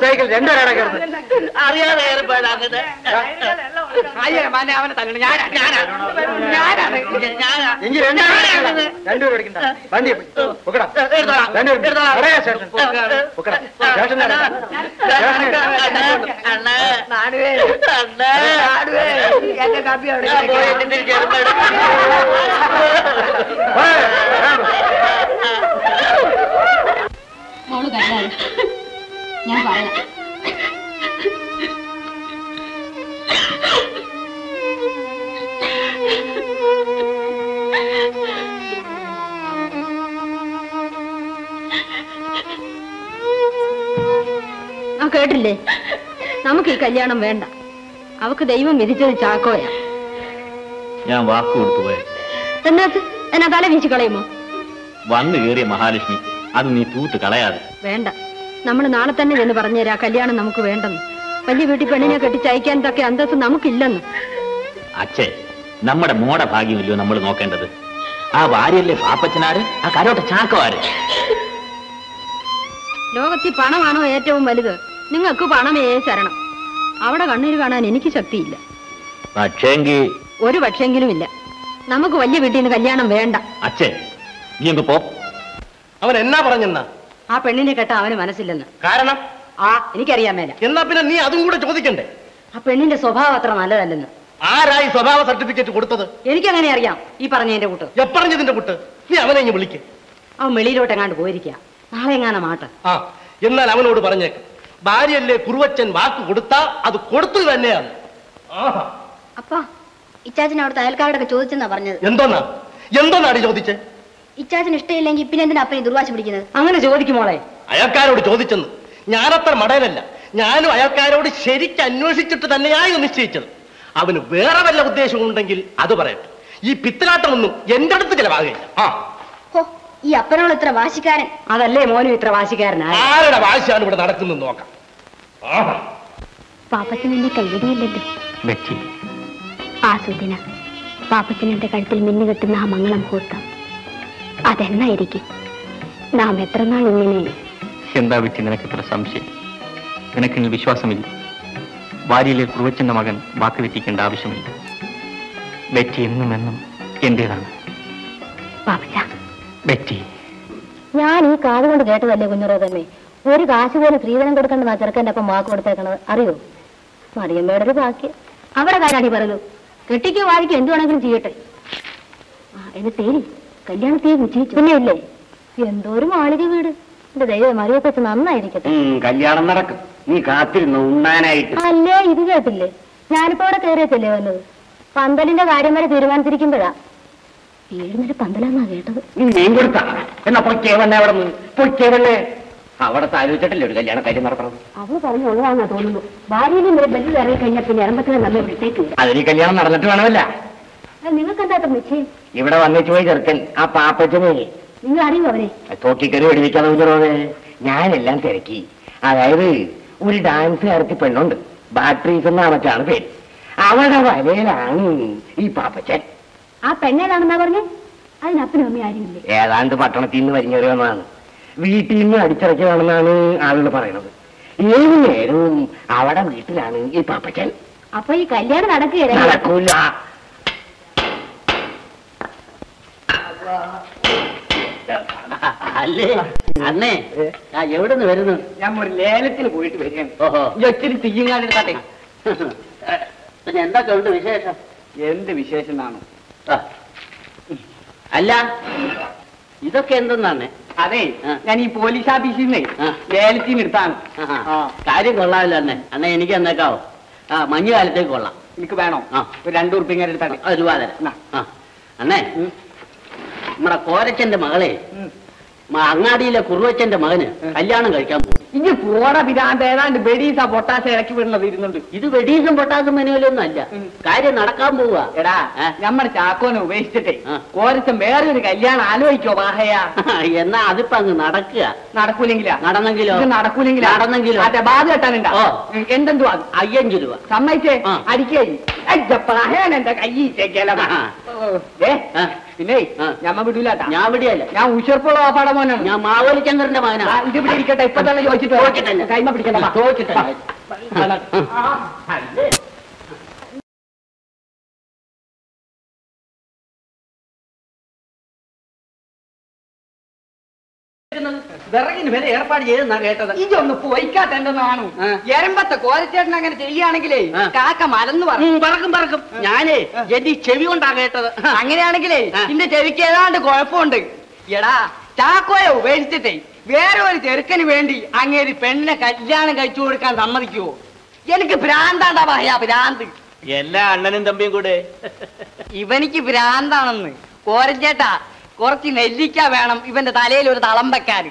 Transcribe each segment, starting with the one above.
രണ്ടുപേരെ കിടന്ന് അറിയാതെ ഏറിപ്പോയതാ അങ്ങനെ അയ്യോ മാനെ അവനെ തല്ലണം. ഞാനാ ഞാനാ. ഞാനാണ് ഞാനാ. എങ്കിൽ രണ്ടുപേരും എടുക്കണ്ട. വണ്ടി എന്റെ കാപ്പി അവിടെ മോൾ കരയാതെ ഞാൻ പറയാം. കേട്ടില്ലേ? നമുക്ക് ഈ കല്യാണം വേണ്ട. അവക്ക് ദൈവം വിധിച്ചത് ചാക്കോയാ. ഞാൻ വാക്ക് കൊടുത്തു പോയ. എന്നാത്ത്? എന്നാ തല വീശി കളയുമോ? വന്നു കയറിയ മഹാലക്ഷ്മി അത് നീ തൂത്ത് കളയാതെ. വേണ്ട. നമ്മൾ നാളെ തന്നെ ചെന്ന് പറഞ്ഞുതരാ. കല്യാണം നമുക്ക് വേണ്ടെന്ന്. വലിയ വീട്ടിൽ പെണ്ണിനെ കെട്ടിച്ചയക്കാൻ തക്ക അന്തസ് നമുക്കില്ലെന്ന്. അച്ഛേ നമ്മുടെ മോടെ ഭാഗ്യമില്ലയോ നമ്മൾ നോക്കേണ്ടത്? ആ വാര്യല്ലേ പാപ്പച്ചനാര്? ആ കരോട്ട ചാക്കവാര് ലോകത്തിൽ പണമാണോ ഏറ്റവും വലുത്? നിങ്ങൾക്ക് പണമേ ശരണം അവിടെ കണ്ണീര് കാണാൻ എനിക്ക് ശക്തിയില്ല. പക്ഷേങ്കി ഒരു പക്ഷെങ്കിലും ഇല്ല. നമുക്ക് വലിയ വീട്ടിൽ നിന്ന് കല്യാണം വേണ്ട. അച്ഛേ നീ അങ്ങ് പോ. അവൻ എന്നാ പറഞ്ഞെന്നാ? ആ പെണ്ണിനെ കേട്ട അവന് മനസ്സില്ലെന്ന്. കാരണം? ആ എനിക്കറിയാൻ മേല. എന്നാ പിന്നെ നീ അതും കൂടെ ചോദിക്കണ്ടേ? ആ പെണ്ണിന്റെ സ്വഭാവം അത്ര നല്ലതല്ലെന്ന്. ആരായി സ്വഭാവ സർട്ടിഫിക്കറ്റ് കൊടുത്തത്? എനിക്കങ്ങനെ അറിയാം ഈ പറഞ്ഞതിന്റെ കൂട്ട്. എപ്പറഞ്ഞതിന്റെ കൂട്ട്? നീ അവനെ ഇങ്ങ് വിളിക്ക്. അവൻ വെളിയിലോട്ട് എങ്ങാണ്ട് പോയിരിക്കുക നാളെ എങ്ങാനും മാട്ട് ആ എന്നാൽ അവനോട് പറഞ്ഞേക്ക്. ഭാര്യയല്ലേ കുറുവച്ചൻ വാക്ക് കൊടുത്താ അത് കൊടുത്തു തന്നെയാണ്. ആഹാ. അപ്പാ ഇച്ചാച്ചൻ അവിടുത്തെ അയൽക്കാരോടൊക്കെ ചോദിച്ചെന്നാ പറഞ്ഞത്. എന്തോന്നാ? എന്തോന്നാടി ചോദിച്ചേ? ഇച്ചാച്ചന് ഇഷ്ടമില്ലെങ്കിൽ പിന്നെ എന്തിനാ അപ്പനെ ദുർവാശ പിടിക്കുന്നത്? അങ്ങനെ ചോദിക്കുമോളെ അയാൾക്കാരോട് ചോദിച്ചെന്ന്. ഞാനത്ര മടയനല്ല. ഞാനും അയാൾക്കാരോട് ശരിക്ക് അന്വേഷിച്ചിട്ട് തന്നെയായി നിശ്ചയിച്ചത്. അവന് വേറെ വല്ല ഉദ്ദേശവും ഉണ്ടെങ്കിൽ അത് പറയട്ടെ. ഈ പിത്തലാട്ടമൊന്നും എന്റെ അടുത്ത് ചിലവാകില്ല ആ. ഹോ ഈ അപ്പനോട് ഇത്ര വാശിക്കാരൻ. അതല്ലേ മോനും ഇത്ര വാശിക്കാരൻ ആരുടെ വാശിയാണ് ഇവിടെ നടക്കുന്നത് നോക്കാം. ആഹാ പാപ്പച്ചൻ എന്നെ കൈവിടിയില്ലല്ലോ വെച്ചി. ആ സുദിന പാപ്പച്ചനെന്റെ കഴുത്തിൽ മിന്നു കെട്ടുന്ന ആ മംഗളം മുഹൂർത്തം അതെന്നായിരിക്കും? നാം എത്ര നാൾ ഇങ്ങനെ എന്താ വിറ്റി നിനക്ക് ഇത്ര സംശയം? നിനക്കെന്നിൽ വിശ്വാസമില്ല. ഭാര്യയിലെ കുറുവച്ചന്റെ മകൻ വാക്ക് വെറ്റിക്കേണ്ട ആവശ്യമില്ല. ബെറ്റി എന്നും എന്നും എന്റേതാണ്. പാപ്പച്ച ബെറ്റി. ഞാൻ ഈ കാത് കൊണ്ട് കേട്ടതല്ലേ കുഞ്ഞുറോ തന്നെ? ഒരു കാശ് പോലും സ്ത്രീധനം കൊടുക്കേണ്ടെന്നാ ചെറുക്കന്റെ അപ്പം മാക്ക് കൊടുത്തേക്കണത്. അറിയോ? മറിയമ്മയുടെ ഒരു ബാക്കി അവിടെ കാര്യാടി പറഞ്ഞു കെട്ടിക്കോ വാഴിക്കോ എന്ത് വേണമെങ്കിലും ചെയ്യട്ടെ. ആ എന്നിട്ടേരി കല്യാണത്തെ നിശ്ചയിച്ചു പിന്നെ ഇല്ലേ? എന്തോ ഒരു മാളിക വീട്. എന്റെ ദൈവം മറിയപ്പച്ച നന്നായിരിക്കട്ടെ. കല്യാണം നടക്കും. നീ കാത്തിരുന്നു ഉണ്ണാനായിട്ട്. അല്ലേ ഇത് കേട്ടില്ലേ? ഞാനിപ്പോ അവിടെ കയറിയച്ചല്ലേ വന്നത്? പന്തലിന്റെ കാര്യം വരെ തീരുമാനിച്ചിരിക്കുമ്പോഴാ. ഏഴുനില പന്തലാന്നാ കേട്ടത്. നീ മീൻ കൊടുത്താ? എന്നാ പൊയ്ക്കേ വന്നേ അവിടെ നിന്ന്? പൊയ്ക്കേ വന്നേ അവിടെ ആലോചിച്ചിട്ടല്ലേ ഒരു കല്യാണ കാര്യം നടക്കണം അവൾ പറഞ്ഞു ഉള്ളതാന്നാ തോന്നുന്നു. ഭാര്യയിലും വരെ ബെല്ലിൽ ഇറങ്ങി കഴിഞ്ഞാൽ പിന്നെ ഇറമ്പത്തിന് നമ്മൾ വരാം അതിന് കല്യാണം നടന്നിട്ട് വേണമല്ല. നിങ്ങൾക്ക് എന്താ നിശ്ചയം ഇവിടെ വന്നിട്ട് പോയി ചെറുക്കൻ ആ പാപ്പച്ചനെ. നിങ്ങൾ അറിയോ അവനെ? തോക്കിക്കറി വെടിവെക്കാതെ ഞാനെല്ലാം തിരക്കി. അതായത് ഒരു ഡാൻസുകാർക്ക് പെണ്ണുണ്ട്. ബാട്രീസ് എന്ന മറ്റാണ് പേര്. അവളുടെ വലയിലാണ് ഈ പാപ്പച്ചൻ. ആ പെണ്ണേതാണെന്നാ പറഞ്ഞു? അതിനപ്പനും ആരുമില്ലേ? ഏതാണ്ട് പട്ടണത്തിൽ നിന്ന് വരിഞ്ഞേറി വന്നതാണ്. വീട്ടിൽ നിന്ന് അടിച്ചിറക്കിയതാണെന്നാണ് ആളുകൾ പറയുന്നത്. ഏത് നേരവും അവിടെ വീട്ടിലാണ് ഈ പാപ്പച്ചൻ. അപ്പൊ ഈ കല്യാണം നടക്കുകയല്ല നടക്കൂല. അല്ലേ? അണ്ണേ ആ എവിടെ നിന്ന് വരുന്നു? ഞാൻ ഒരു ലേലത്തിന് പോയിട്ട് വരികയാണ്. ഓഹോ. ഒത്തിരി തീയങ്ങാനെടുക്കാട്ടെ പിന്നെ എന്തൊക്കെ ഉണ്ട് വിശേഷം? എന്ത് വിശേഷം എന്നാണ്? അല്ല ഇതൊക്കെ എന്തെന്നാണ്? അതെ ഞാൻ ഈ പോലീസ് ഓഫീസിൽ നിന്ന് ലേലത്തിൽ ലേലത്തിന് എടുത്താണ്. കാര്യം കൊള്ളാമല്ലോ അന്നെ. അണ്ണേ എനിക്ക് എന്നേക്കാവോ ആ മഞ്ഞു കാലത്തേക്ക് കൊള്ളാം. എനിക്ക് വേണോ? ഒരു രണ്ടു ഉറുപ്പിങ്ങനെ എടുത്താൽ രൂപ തരാം അണ്ണേ നമ്മുടെ കോരച്ചന്റെ മകളെ അങ്ങാടിയിലെ കുറുവച്ചന്റെ മകന് കല്യാണം കഴിക്കാൻ പോകും. ഇനി പോട പിതാന്ത ഏതാണ്ട് വെടീസ പൊട്ടാസ ഇറക്കി വിടുന്നത് ഇരുന്നുണ്ട്. ഇത് വെടീസും പൊട്ടാസും മെനുവലൊന്നും അല്ല. കാര്യം നടക്കാൻ പോവുക എടാ ഏ? നമ്മുടെ ചാക്കോനെ ഉപേക്ഷിച്ചിട്ടേ. കോരസം വേറെ ഒരു കല്യാണം ആലോചിക്കോ വാഹയ. എന്നാ അതിപ്പോ അങ്ങ് നടക്കുക. നടക്കൂലെങ്കിലാ? നടന്നെങ്കിലോ? നടക്കൂലെങ്കിലാ? നടന്നെങ്കിലോ? അതെ ബാധ കെട്ടാനുണ്ടോ. എന്തെന്തു അയ്യഞ്ചു രൂപ. സമ്മതിച്ചേ. അടിക്കേ ഞാൻ എന്റെ കൈ ആ. പിന്നെ. ഞമ്മ വിടൂല ഞാൻ വിടിയല്ല. ഞാൻ ഉഷർപ്പുള്ള പാട മോനാണ്. ഞാൻ മാവോലി ചന്ദ്രന്റെ മകനാ. ഇത് ഇവിടെ ഇരിക്കട്ടെ. ഇപ്പൊ തന്നെ ചോദിച്ചിട്ട്. കൈമ പിടിക്കണ്ട. വാ. വിറകിന് വില ഏർപ്പാട് ചെയ്തെന്നാ കേട്ടത്? ഇതൊന്ന് ഒന്ന് ആ. എരമ്പത്തെ കോരച്ചേട്ടൻ അങ്ങനെ ചെയ്യുകയാണെങ്കിലേ. കാക്ക മലന്ന് പറഞ്ഞു പറക്കും പറക്കും. ഞാനേ എന്റെ ഈ ചെവി കൊണ്ടാ കേട്ടത്. അങ്ങനെയാണെങ്കിലേ എന്റെ ചെവിക്ക് ഏതാണ്ട് കുഴപ്പമുണ്ട്. എടാ ചാക്കോയെ ഉപേക്ഷിച്ചിട്ടേ വേറെ ഒരു ചെറുക്കന് വേണ്ടി അങ്ങേര് പെണ്ണിനെ കല്യാണം കഴിച്ചു കൊടുക്കാൻ സമ്മതിക്കുവോ? എനിക്ക് ഭ്രാന്താണ്ടാ പറയാ ഭ്രാന്ത്. എല്ലാ അണ്ണനും തമ്പിയും കൂടെ. ഇവനിക്ക് ഭ്രാന്താണെന്ന്. കോരഞ്ചേട്ടാ കുറച്ച് നെല്ലിക്ക വേണം ഇവന്റെ തലയിൽ ഒരു തളം വെക്കാൻ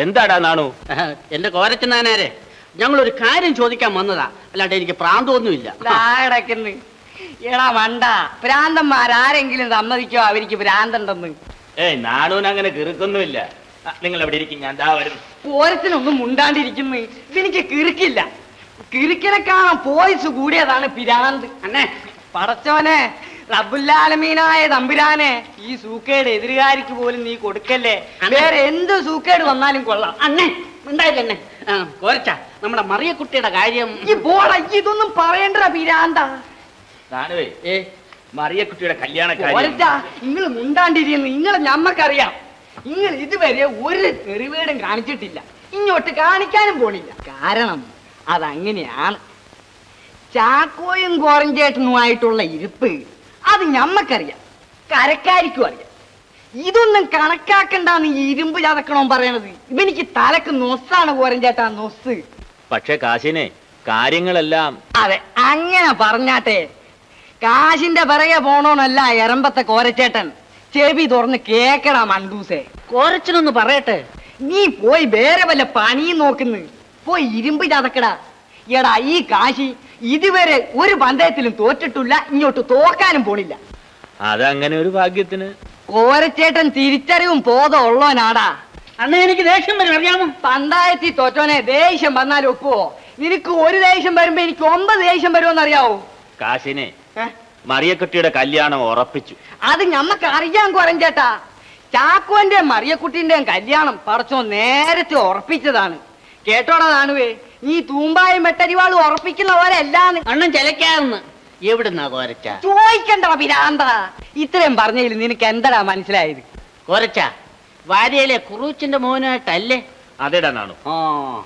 എന്താടാ നാണു? എന്റെ കോരച്ചനാനേരെ ഞങ്ങൾ ഒരു കാര്യം ചോദിക്കാൻ വന്നതാ. അല്ലാണ്ട് എനിക്ക് പ്രാന്തമൊന്നുമില്ല. കിടക്കുന്നു. എടാ മണ്ട ഭ്രാന്തന്മാരാരെങ്കിലും സമ്മതിക്കോ? അവർക്ക് പ്രാന്തണ്ടെന്ന് ഏയ് നാണൂന് അങ്ങനെ കിറുക്കൊന്നുമില്ല. നിങ്ങൾ എവിടെ ഇരിക്കും? ഞാൻ ദാ വരും. പോരത്തിനൊന്നും മുണ്ടാണ്ടിരിക്കുന്നു. ഇതെനിക്ക് കിറുക്കില്ല. കിറുക്കിനെ കാണാൻ പോയിസ് കൂടിയതാണ് പിരാന്ത് അണ്ണേ. പടച്ചോനെ റബ്ബുല്ലാലമീനായ തമ്പുരാനെ ഈ സൂക്കേട് എതിരുകാരിക്ക് പോലും നീ കൊടുക്കല്ലേ? വേറെ എന്ത് സൂക്കേട് വന്നാലും കൊള്ളാം. അന്നേ ഉണ്ടായില്ല കോരച്ചാ നമ്മുടെ മറിയക്കുട്ടിയുടെ കാര്യം ഈ ബോള ഇതൊന്നും പറയണ്ട പിരാന്താ. നാണുവേ ഏ മറിയക്കുട്ടിയുടെ കല്യാണ നിങ്ങൾ മുണ്ടാണ്ടിരിക്കുന്നു. നിങ്ങളെ ഞമ്മക്കറിയാം. നിങ്ങൾ ഇതുവരെ ഒരു തെറിവേടും കാണിച്ചിട്ടില്ല. ഇങ്ങോട്ട് കാണിക്കാനും പോണില്ല. കാരണം അതങ്ങനെയാണ്. ചാക്കോയും കോറഞ്ചേട്ടനുമായിട്ടുള്ള ഇരിപ്പ് അത് ഞമ്മക്കറിയാം. കരക്കാരിക്കും അറിയാം. ഇതൊന്നും കണക്കാക്കണ്ട നീ ഇരുമ്പ് ചതക്കണോ പറയണത്. ഇവനിക്ക് തലക്ക് നൊസ്സാണ് കോരഞ്ചേട്ടാ നൊസ് പക്ഷെ കാശിനെ കാര്യങ്ങളെല്ലാം അതെ അങ്ങനെ പറഞ്ഞാട്ടെ. കാശിന്റെ പിറകെ പോണോന്നല്ല എറമ്പത്തെ കോരച്ചേട്ടൻ. ചെവി തുറന്ന് കേക്കടാ മണ്ടൂസേ. കോരച്ചനൊന്ന് പറയട്ടെ. നീ പോയി വേറെ വല്ല പണിയും നോക്കുന്നു. പോയി ഇരുമ്പ് ചതക്കടാ. എടാ ഈ കാശി ഇതുവരെ ഒരു പന്തയത്തിലും തോറ്റിട്ടില്ല ഇങ്ങോട്ട് തോക്കാനും പോണില്ല. അതങ്ങനെ ഒരു ഭാഗ്യത്തിന്? കോരച്ചേട്ടൻ തിരിച്ചറിവും ബോധം ഉള്ളവനാടാ. അന്ന് എനിക്ക് ദേഷ്യം വരും അറിയാമോ? പന്തായത്തിൽ തോറ്റോനെ ദേഷ്യം വന്നാൽ ഒക്കുവോ? നിനക്ക് ഒരു ദേഷ്യം വരുമ്പോ എനിക്ക് ഒമ്പത് ദേഷ്യം വരുമെന്ന് അറിയാവോ? കാശിനെ? മറിയക്കുട്ടിയുടെ കല്യാണം ഉറപ്പിച്ചു. അത് ഞമ്മക്ക് അറിയാൻ കുറഞ്ചേട്ടാ ചാക്കോന്റെയും മറിയക്കുട്ടിന്റെയും കല്യാണം പടച്ചോ നേരത്തെ ഉറപ്പിച്ചതാണ്. കേട്ടോടാ നാണുവേ? നീ തൂമ്പായും വെട്ടരിവാളും ഉറപ്പിക്കുന്നവരല്ലാന്ന് അണ്ണൻ ചിലക്കാന്ന് എവിടുന്നാ കോരച്ച? ചോദിക്കണ്ട പിരാന്ത. ഇത്രയും പറഞ്ഞതിൽ നിനക്ക് എന്തടാ മനസ്സിലായത്? കോരച്ച വാര്യയിലെ കുറൂച്ചിന്റെ മോനായിട്ടല്ലേ? അതെടാ ആ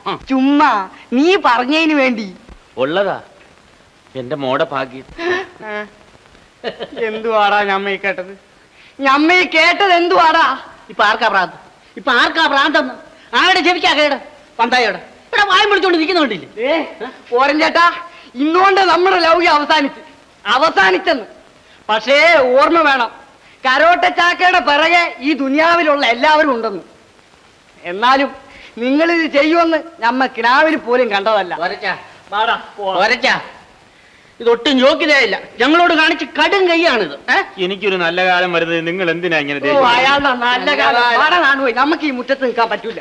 ആ. ചുമ്മാ നീ പറഞ്ഞതിന് വേണ്ടി. ഉള്ളതാ. എന്റെ മോടെ ഭാഗ്യം. എന്തുവാടാ ഞമ്മ കേട്ടത്? ഞമ്മ കേട്ടത് എന്തുവാടാ? ഇപ്പൊ ആർക്കാ പ്രാന്തം? ഇപ്പൊ ആർക്കാ പ്രാന്തം ആരുടെ ചെവിക്കാ കേട്? പന്തായോടെ. ഇവിടെ വായം വിളിച്ചോണ്ട് നിൽക്കുന്നുണ്ടില്ലേ ഓരൻ ചേട്ടാ ഇന്നുകൊണ്ട് നമ്മുടെ ലൗകി അവസാനിച്ചു. അവസാനിച്ചെന്ന്. പക്ഷേ ഓർമ്മ വേണം. കരോട്ട ചാക്കയുടെ പിറകെ ഈ ദുനിയാവിലുള്ള എല്ലാവരും ഉണ്ടെന്ന്. എന്നാലും നിങ്ങൾ ഇത് ചെയ്യുമെന്ന് നമ്മ കിനാവിൽ പോലും കണ്ടതല്ല. ഇതൊട്ടും യോഗ്യതയില്ല. ഞങ്ങളോട് കാണിച്ച് കടും കൈയാണിത് എനിക്കൊരു നല്ല കാലം വരുന്നത് നിങ്ങൾ എന്തിനാ ഇങ്ങനെ? അയാളുടെ നല്ല കാലം. നമുക്ക് ഈ മുറ്റത്ത് നിൽക്കാൻ പറ്റൂല.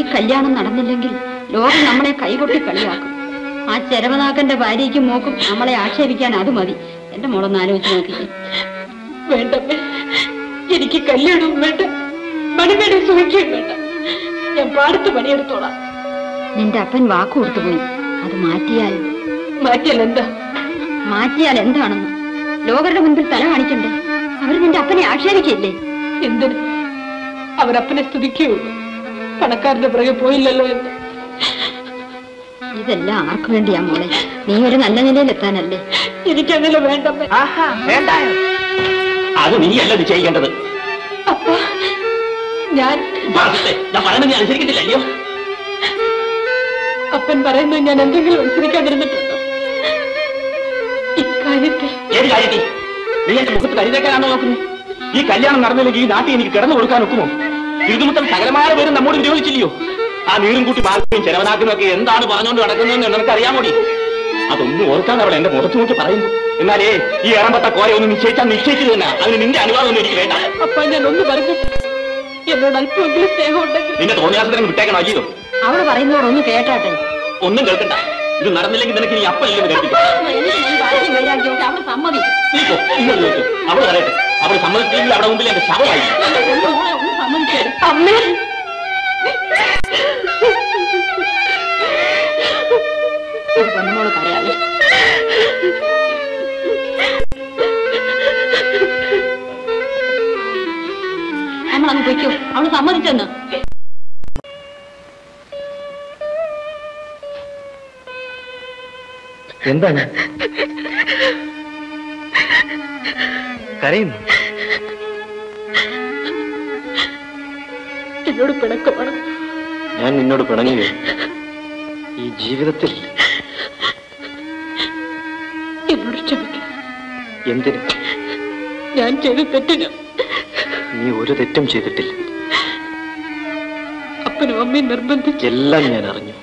ഈ കല്യാണം നടന്നില്ലെങ്കിൽ ലോകം നമ്മളെ കൈകൊട്ടി കളിയാക്കും. ആ ചെരവനാക്കന്റെ ഭാര്യയ്ക്കും മോക്കും നമ്മളെ ആക്ഷേപിക്കാൻ അത് മതി. എന്റെ മോളൊന്ന് ആലോചിച്ച് നോക്കിക്കേ. വേണ്ടമ്മേ എനിക്ക് കല്യാണവും വേണ്ട. മണിമേടെ സുഖിക്കുകയും വേണ്ട. ഞാൻ പാടത്ത് പണിയെടുത്തോളാം. നിന്റെ അപ്പൻ വാക്കു കൊടുത്തു പോയി. അത് മാറ്റിയാൽ മാറ്റിയാൽ എന്താ? മാറ്റിയാൽ എന്താണെന്ന്? ലോകരുടെ മുൻപിൽ തല കാണിക്കണ്ടേ? അവർ നിന്റെ അപ്പനെ ആക്ഷേപിക്കില്ലേ എന്തിന്? അവരപ്പനെ സ്തുതിക്കുകയുള്ളൂ പണക്കാരന്റെ പുറകെ പോയില്ലല്ലോ എന്ന്. ഇതെല്ലാം ആർക്കു വേണ്ടിയാ മോളെ? നീ ഒരു നല്ല നിലയിൽ എത്താനല്ലേ എനിക്കങ്ങനെ വേണ്ട അത് നീയല്ല ഇത് ചെയ്യേണ്ടത്. ഞാൻ ഞാൻ പറയുന്നത് നീ അനുസരിക്കത്തില്ല അല്ലയോ? അപ്പൻ പറയുന്നത് ഞാൻ എന്തെങ്കിലും അനുസരിക്കാതിരുന്നിട്ടുണ്ടോ? ഇക്കാര്യത്തിൽ ഏത് കാര്യത്തിൽ? നീ എന്റെ മുഖത്ത് കരുതേക്കാനാണോ നോക്കുന്നത്? ഈ കല്യാണം നടന്നില്ലെങ്കിൽ ഈ നാട്ടിൽ എനിക്ക് കിടന്നു കൊടുക്കാൻ ഒക്കുമോ? തിരുതുമുത്തം സകലമായ പേരും നമ്മോട് വിരോധിച്ചില്ലയോ? ആ നീറും കൂട്ടി ബാൽക്കും ചെലവനാക്കുന്നൊക്കെ എന്താണ് പറഞ്ഞുകൊണ്ട് നടക്കുന്നതെന്ന് നിനക്ക് അറിയാമോടി അതൊന്നും ഓർക്കാൻ അവൾ എന്റെ മുഖത്ത് നോക്കി പറയുന്നു. എന്നാലേ ഈ ഇറമ്പത്തെ കോര ഒന്ന് നിശ്ചയിച്ചാൽ നിശ്ചയിച്ചത് തന്നെ. അതിന് നിന്റെ അനുവാദമൊന്നും എനിക്ക് വേണ്ട. അപ്പ ഞാൻ ഒന്ന് പറഞ്ഞു എന്നോട് അല്പമെങ്കിലും സ്നേഹം ഉണ്ടെങ്കിൽ നിന്റെ തോന്നിയാസത്തിനെ വിട്ടേക്കണം അല്ലയോ അവൾ പറയുന്നവരൊന്നും കേട്ടാട്ടെ? ഒന്നും കേൾക്കണ്ട. ഇത് നടന്നില്ലെങ്കിൽ നിനക്ക് ഇനി അപ്പല്ലേ കരുതിക്കോ എനിക്ക് ഈ വാശിയും വൈരാഗ്യവും ഒക്കെ അവിടെ സമ്മതിക്കും. നീ പോ ഇങ്ങോട്ട് നോക്ക് അവൾ പറയട്ടെ. അവൾ സമ്മതിച്ചില്ലെങ്കിൽ അവിടെ മുമ്പിൽ എന്റെ ശവമായി അമ്മേ ഒരു പെണ്ണുമോൾ കരയാതെ നമ്മളങ്ങ് പൊയ്ക്കോ. അവൾ സമ്മതിച്ചെന്ന്. എന്താണ്? കരയുന്നു എന്നോട് പിണക്കമാണ് ഞാൻ നിന്നോട് പിണങ്ങുക ഈ ജീവിതത്തിൽ എന്നോട് എന്തിന്? ഞാൻ ചെയ്ത തെറ്റിന് നീ ഒരു തെറ്റും ചെയ്തിട്ടില്ല. അപ്പനും അമ്മയും നിർബന്ധിച്ച് എല്ലാം ഞാൻ അറിഞ്ഞു.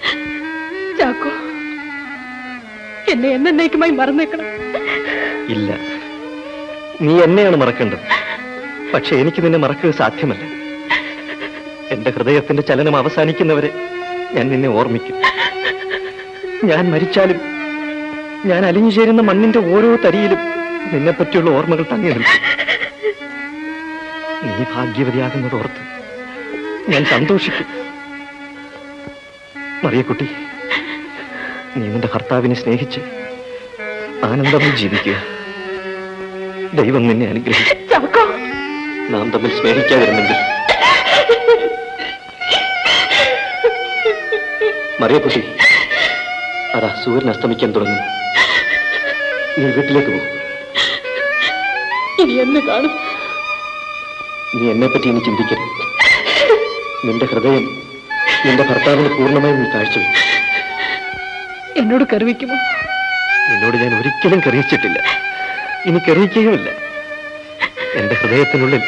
ചാക്കോ എന്നെ എന്നേക്കുമായി മറന്നേക്കണം. ഇല്ല. നീ എന്നെയാണ് മറക്കേണ്ടത്. പക്ഷെ എനിക്ക് നിന്നെ മറക്കുക സാധ്യമല്ല. എന്റെ ഹൃദയത്തിന്റെ ചലനം അവസാനിക്കുന്നവരെ ഞാൻ നിന്നെ ഓർമ്മിക്കും. ഞാൻ മരിച്ചാലും ഞാൻ അലിഞ്ഞു ചേരുന്ന മണ്ണിന്റെ ഓരോ തരിയിലും നിന്നെ പറ്റിയുള്ള ഓർമ്മകൾ നിൽക്കും. നീ ഭാഗ്യവതിയാകുന്നതോർത്ത് ഞാൻ സന്തോഷിക്കും. മറിയക്കുട്ടി നീ നിന്റെ ഭർത്താവിനെ സ്നേഹിച്ച് ആനന്ദമായി ജീവിക്കുക. ദൈവം നിന്നെ അനുഗ്രഹിക്കും. നാം തമ്മിൽ സ്നേഹിക്കാതിരുന്നെങ്കിൽ. മറിയക്കുട്ടി അതാ സൂര്യൻ അസ്തമിക്കാൻ തുടങ്ങി നീ വീട്ടിലേക്ക് പോകും എന്നെ എന്ന് കാണും. നീ എന്നെ പറ്റി ഇനി ചിന്തിക്കരുത്. നിന്റെ ഹൃദയം നിന്റെ ഭർത്താവിന് പൂർണമായും നീ കാഴ്ചവെക്കും. എന്നോട് കരുവിക്കുമോ? എന്നോട് ഞാൻ ഒരിക്കലും കറിയിച്ചിട്ടില്ല ഇനി കറിയിക്കുകയുമില്ല എന്റെ ഹൃദയത്തിനുള്ളിൽ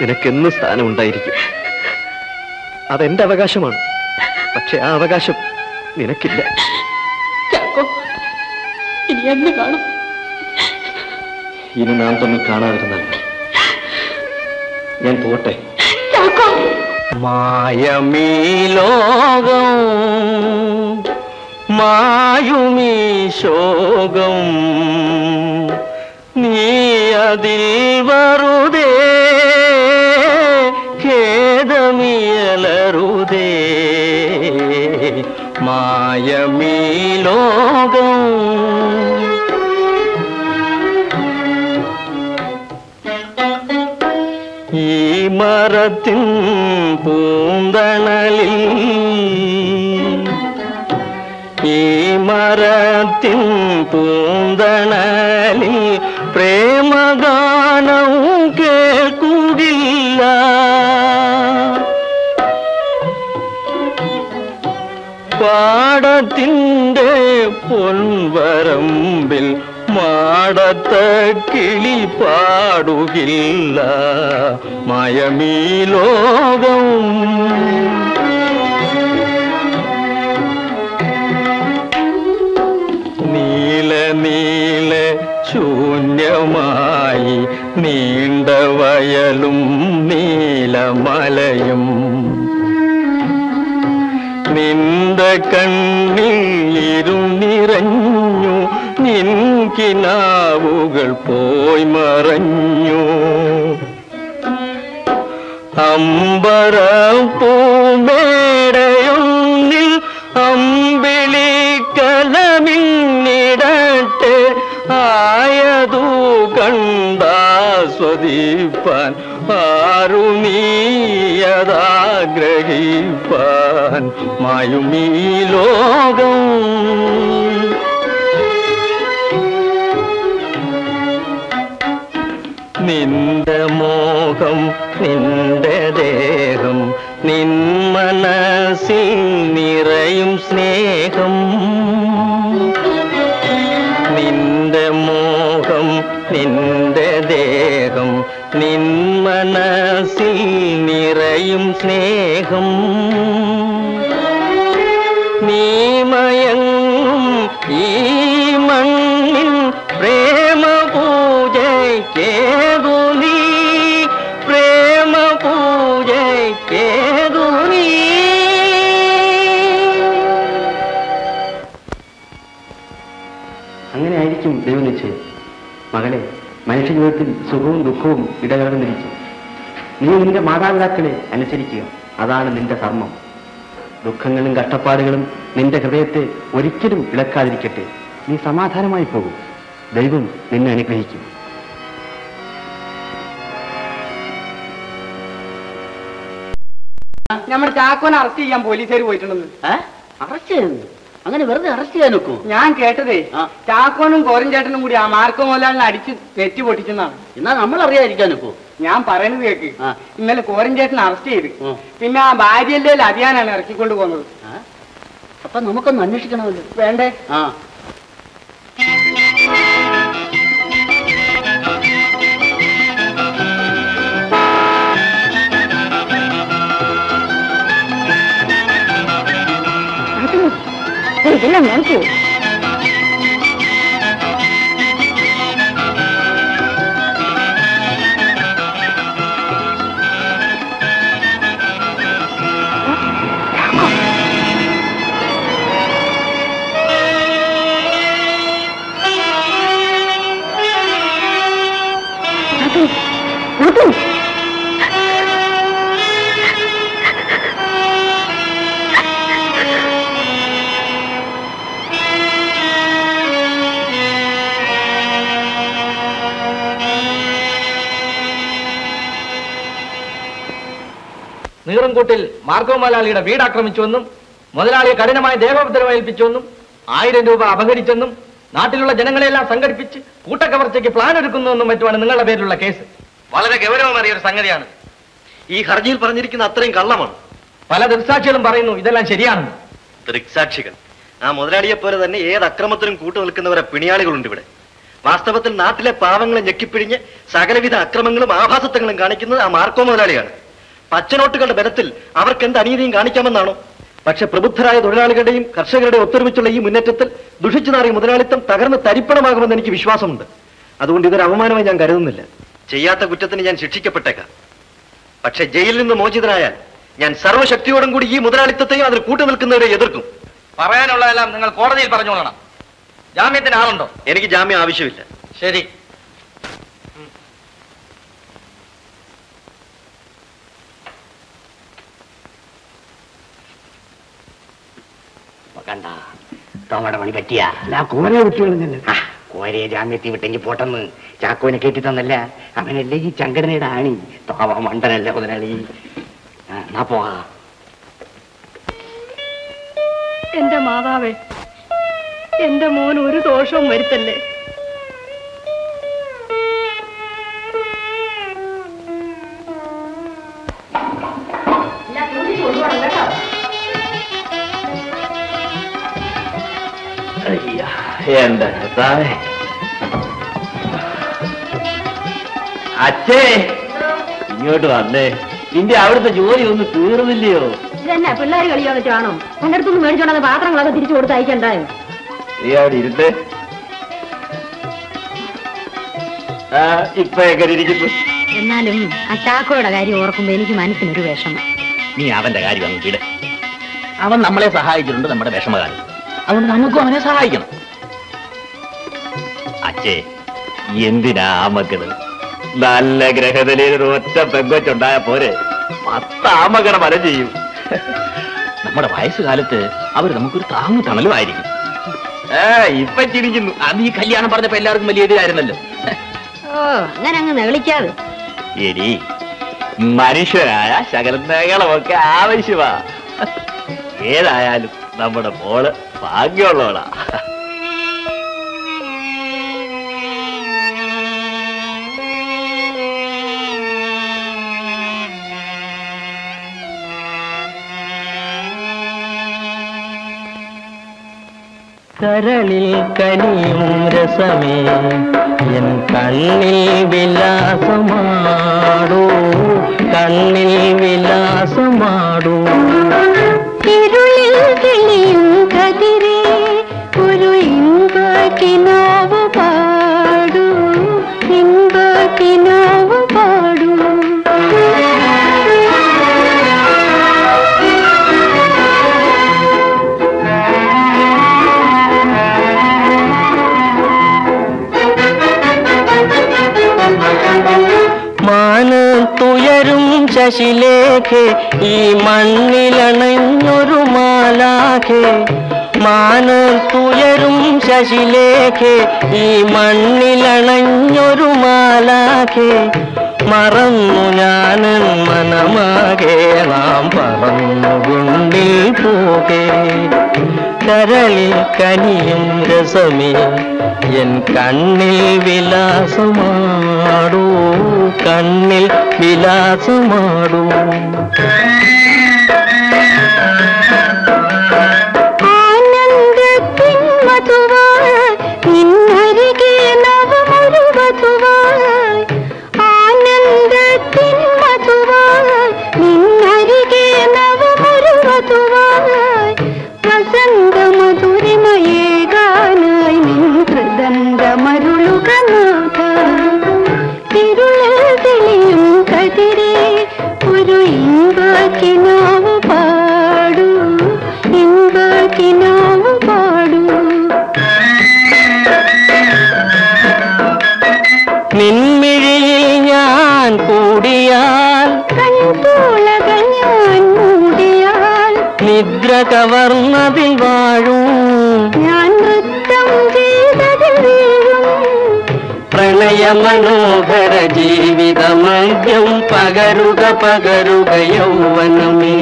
നിനക്കെന്നും സ്ഥാനം ഉണ്ടായിരിക്കും അതെന്റെ അവകാശമാണ്. പക്ഷെ ആ അവകാശം നിനക്കില്ല. ചാക്കോ ഇനി എന്ന് കാണും. ഇനി നാം തമ്മിൽ കാണാതിരുന്നാൽ ഞാൻ പോട്ടെ മായമീ ലോകം മായുമീ ശോകം. നീ അതിൽ വറുതേ ഖേദമിയലറുതേ മായമീ ലോകം. ഈ മരത്തിൻ പൂന്തണലിൽ ഈ മരത്തിൻ പൂന്തണലിൽ പാടത്തിന്റെ പൊൻവരമ്പിൽ മാടത്ത കിളി പാടുകില്ല. മയമീ ലോകം. നീല നീല ശൂന്യമായി നീണ്ട വയലും നീലമലയും നിന്റെ കണ്ണിൽ ഇരുനിറഞ്ഞു നിൻകിനാവുകൾ പോയി മറഞ്ഞു. അമ്പരപ്പൂമേടയൊന്നിൽ അമ്പിളി കലമിന്നിടട്ടെ ആയതു കണ്ടാസ്വദിപ്പാൻ ആരു നീയതാഗ്രഹിപ്പാൻ മായുമീ ലോകം. നിന്റെ മോഹം നിന്റെ ദേഹം നിൻ മനസ്സിൽ നിറയും സ്നേഹം. സ്നേഹം. നീമയങ്ങും ഈ മണ്ണിൽ പ്രേമ പൂജയ്ക്കേതു നീ? പ്രേമ പൂജയ്ക്കേതു നീ ദൈവനിശ്ചയം മകളെ മനുഷ്യജീവിതത്തിൽ സുഖവും ദുഃഖവും ഇടകലർന്നിരിക്കും. നീ നിന്റെ മാതാപിതാക്കളെ അനുസരിക്കുക. അതാണ് നിന്റെ ധർമ്മം ദുഃഖങ്ങളും കഷ്ടപ്പാടുകളും നിന്റെ ഹൃദയത്തെ ഒരിക്കലും ഇളക്കാതിരിക്കട്ടെ നീ സമാധാനമായി പോകും. ദൈവം നിന്നെ അനുഗ്രഹിക്കും. നമ്മുടെ ചാക്കോനെ അറസ്റ്റ് ചെയ്യാൻ പോലീസുകാർ പോയിട്ടുണ്ടെന്ന്. അറസ്റ്റ് ചെയ്യുന്നു? അങ്ങനെ വെറുതെ അറസ്റ്റ് ചെയ്യാൻ നോക്കൂ ഞാൻ കേട്ടതേ ചാക്കോനും ചാക്കോനും കോരഞ്ചേട്ടനും കൂടി ആ മാർക്കോ മോലാലിനെ അടിച്ച് തെറ്റി പൊട്ടിച്ചെന്നാണ് എന്നാ നമ്മൾ അറിയാതിരിക്കാൻ നോക്കൂ ഞാൻ പറയുന്നത് കേക്ക്. ഇന്നലെ കോരഞ്ചേട്ടനെ അറസ്റ്റ് ചെയ്ത്. പിന്നെ ആ ഭാര്യല്ലേ അതിയാനാണ് ഇറക്കിക്കൊണ്ട് പോകുന്നത് അപ്പൊ നമുക്കൊന്ന് അന്വേഷിക്കണമല്ലോ. വേണ്ടേ? ആ. ഇതെല്ലാം നോക്കൂ നീറംകൂട്ടിൽ മാർഗോ മലയാളിയുടെ വീട് ആക്രമിച്ചുവെന്നും മുതലാളിയെ കഠിനമായ ദേഹോപദ്രവം ഏൽപ്പിച്ചുവെന്നും ആയിരം രൂപ അപഹരിച്ചെന്നും നാട്ടിലുള്ള ജനങ്ങളെല്ലാം സംഘടിപ്പിച്ച് കൂട്ടക്കവർച്ചയ്ക്ക് പ്ലാൻ എടുക്കുന്നുവെന്നും മറ്റുമാണ് നിങ്ങളുടെ പേരിലുള്ള കേസ് വളരെ ഗൗരവമേറിയ ഒരു സംഗതിയാണ്. ഈ ഹർജിയിൽ പറഞ്ഞിരിക്കുന്ന അത്രയും കള്ളമാണ്. പല ദൃക്സാക്ഷികളും പറയുന്നു ഇതെല്ലാം ശരിയാണെന്ന്. ദൃക്സാക്ഷികൾ. ആ മുതലാളിയെ പോലെ തന്നെ ഏത് അക്രമത്തിനും കൂട്ടു നിൽക്കുന്നവരെ പിണിയാളികളുണ്ട് ഇവിടെ. വാസ്തവത്തിൽ നാട്ടിലെ പാവങ്ങളെ ഞെക്കിപ്പിഴിഞ്ഞ് സകലവിധ അക്രമങ്ങളും ആഭാസത്വങ്ങളും കാണിക്കുന്നത് ആ മാർക്കോ മുതലാളിയാണ്. പച്ചനോട്ടുകളുടെ ബലത്തിൽ അവർക്ക് എന്ത് അനീതിയും കാണിക്കാമെന്നാണോ? പക്ഷെ പ്രബുദ്ധരായ തൊഴിലാളികളുടെയും കർഷകരുടെയും ഒത്തൊരുമിച്ചുള്ള ഈ മുന്നേറ്റത്തിൽ ദുഷിച്ചു നാറിയ മുതലാളിത്തം തകർന്ന് തരിപ്പണമാകുമെന്ന് എനിക്ക് വിശ്വാസമുണ്ട്. അതുകൊണ്ട് ഇതൊരു അപമാനമായി ഞാൻ കരുതുന്നില്ല. ചെയ്യാത്ത കുറ്റത്തിന് ഞാൻ ശിക്ഷിക്കപ്പെട്ടേക്കാം. പക്ഷെ ജയിലിൽ നിന്ന് മോചിതനായാൽ ഞാൻ സർവശക്തിയോടും കൂടി ഈ മുതലാളിത്തത്തെയും അതിൽ കൂട്ടു നിൽക്കുന്നവരെ എതിർക്കും. പറയാനുള്ളതെല്ലാം നിങ്ങൾ കോടതിയിൽ പറഞ്ഞോളണം ജാമ്യത്തിന് ആളുണ്ടോ? എനിക്ക് ജാമ്യം ആവശ്യമില്ല. ശരി. കണ്ട? തോമയുടെ പണി പറ്റിയാ കൂടെ കുട്ടികളും വിട്ടുകളഞ്ഞല്ലേ കോരയെ ജാമ്യത്തിൽ വിട്ടെങ്കിൽ പോട്ടെന്ന് ചാക്കോനെ കെട്ടി തന്നല്ല അവനല്ലേ ഈ ചങ്കടനയുടെ ആണി. തോവ മണ്ടനല്ല മുതലാളി. ആ, എന്നാ പോവാ. എന്റെ മാതാവേ എന്റെ മോൻ ഒരു ദോഷവും വരുത്തല്ലേ? എന്താ കർത്താവേ. അച്ഛേ ഇങ്ങോട്ട് വന്നേ. നിന്റെ അവിടുത്തെ ജോലി ഒന്നും തീർന്നില്ലയോ? ഇതന്നെ പിള്ളേർ കളിയോ വെച്ചാണോ എന്റെ അടുത്തൊന്ന് മേടിച്ചോണ്ട് പാത്രങ്ങളൊക്കെ തിരിച്ചു കൊടുത്ത് അയക്കണ്ടായോ നീ അവിടെ ഇപ്പൊ എങ്ങനെ ഇരിക്കുന്നു? എന്നാലും അച്ചാക്കോയുടെ ചാക്കോയുടെ കാര്യം ഓർക്കുമ്പോ എനിക്ക് മനസ്സിനൊരു വിഷമം. നീ അവന്റെ കാര്യം അങ്ങ് വിട്. അവൻ നമ്മളെ സഹായിച്ചിട്ടുണ്ട് നമ്മുടെ വിഷമകാലം. അതുകൊണ്ട് നമുക്കും അവനെ സഹായിക്കണം. അച്ഛേ എന്തിനാ ആമക്കൾ നല്ല ഗ്രഹനിലയിൽ ഒരു ഒറ്റ പെങ്കൊച്ചുണ്ടായ പോരെ. പത്താമകട വല ചെയ്യും. നമ്മുടെ വയസ്സുകാലത്ത് അവർ നമുക്കൊരു താങ്ങു തണലുമായിരിക്കും. ഏ ഇപ്പൊ ചിരിക്കുന്നു. അത് ഈ കല്യാണം പറഞ്ഞപ്പോ എല്ലാവർക്കും വലിയ എതിരായിരുന്നല്ലോ. ഓ അങ്ങനെ അങ്ങ് നെളിക്കാതെ എടി മനുഷ്യരായ ശകലങ്ങളൊക്കെ ആവശ്യമാ. ഏതായാലും നമ്മുടെ മോൾ ഭാഗ്യമുള്ളവളാ. കരളിൽ കനിയും രസമേ. എൻ കണ്ണിൽ വിലാസമാടൂ. കണ്ണിൽ വിലാസമാടൂ. ശശിലേഖെ ഈ മണ്ണിലണഞ്ഞൊരു മാലാഖെ. മാനത്തുയരും ശശിലേഖെ ഈ മണ്ണിലണഞ്ഞൊരു മാലാഖെ. മറന്നു ഞാനൻ മനമാകെ നാം പറന്നു കൊണ്ടിൽ പോകെ. കരളിൽ കനിയും രസമേ എൻ കണ്ണിൽ വിലാസമാടൂ കണ്ണിൽ വിലാസമാടൂ. കവർന്നതിൽ വാഴും. ഞാൻ നൃത്തം ചെയ്തതിൽ വീഴും പ്രണയ മനോഹര ജീവിതമദ്യം പകരുക പകരുക യൗവനമേ.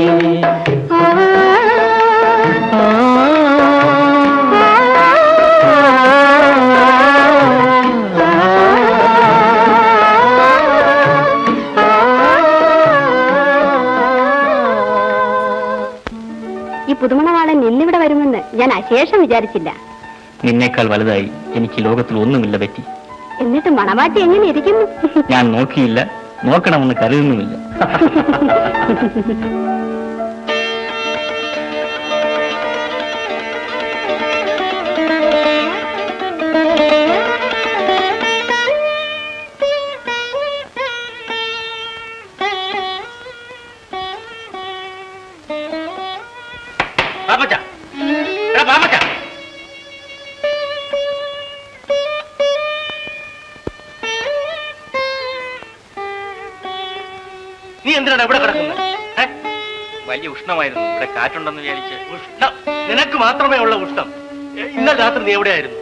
ഞാൻ അശേഷം വിചാരിച്ചില്ല. നിന്നേക്കാൾ വലുതായി എനിക്ക് ലോകത്തിൽ ഒന്നുമില്ല പറ്റി എന്നിട്ട് മണവാട്ടി എങ്ങനെ ഇരിക്കുന്നു? ഞാൻ നോക്കിയില്ല നോക്കണമെന്ന് കരുതുന്നുമില്ല. നിനക്ക് മാത്രമേ ഉള്ള ഉഷ്ടം ഇന്നലെ രാത്രി നീ എവിടെയായിരുന്നു?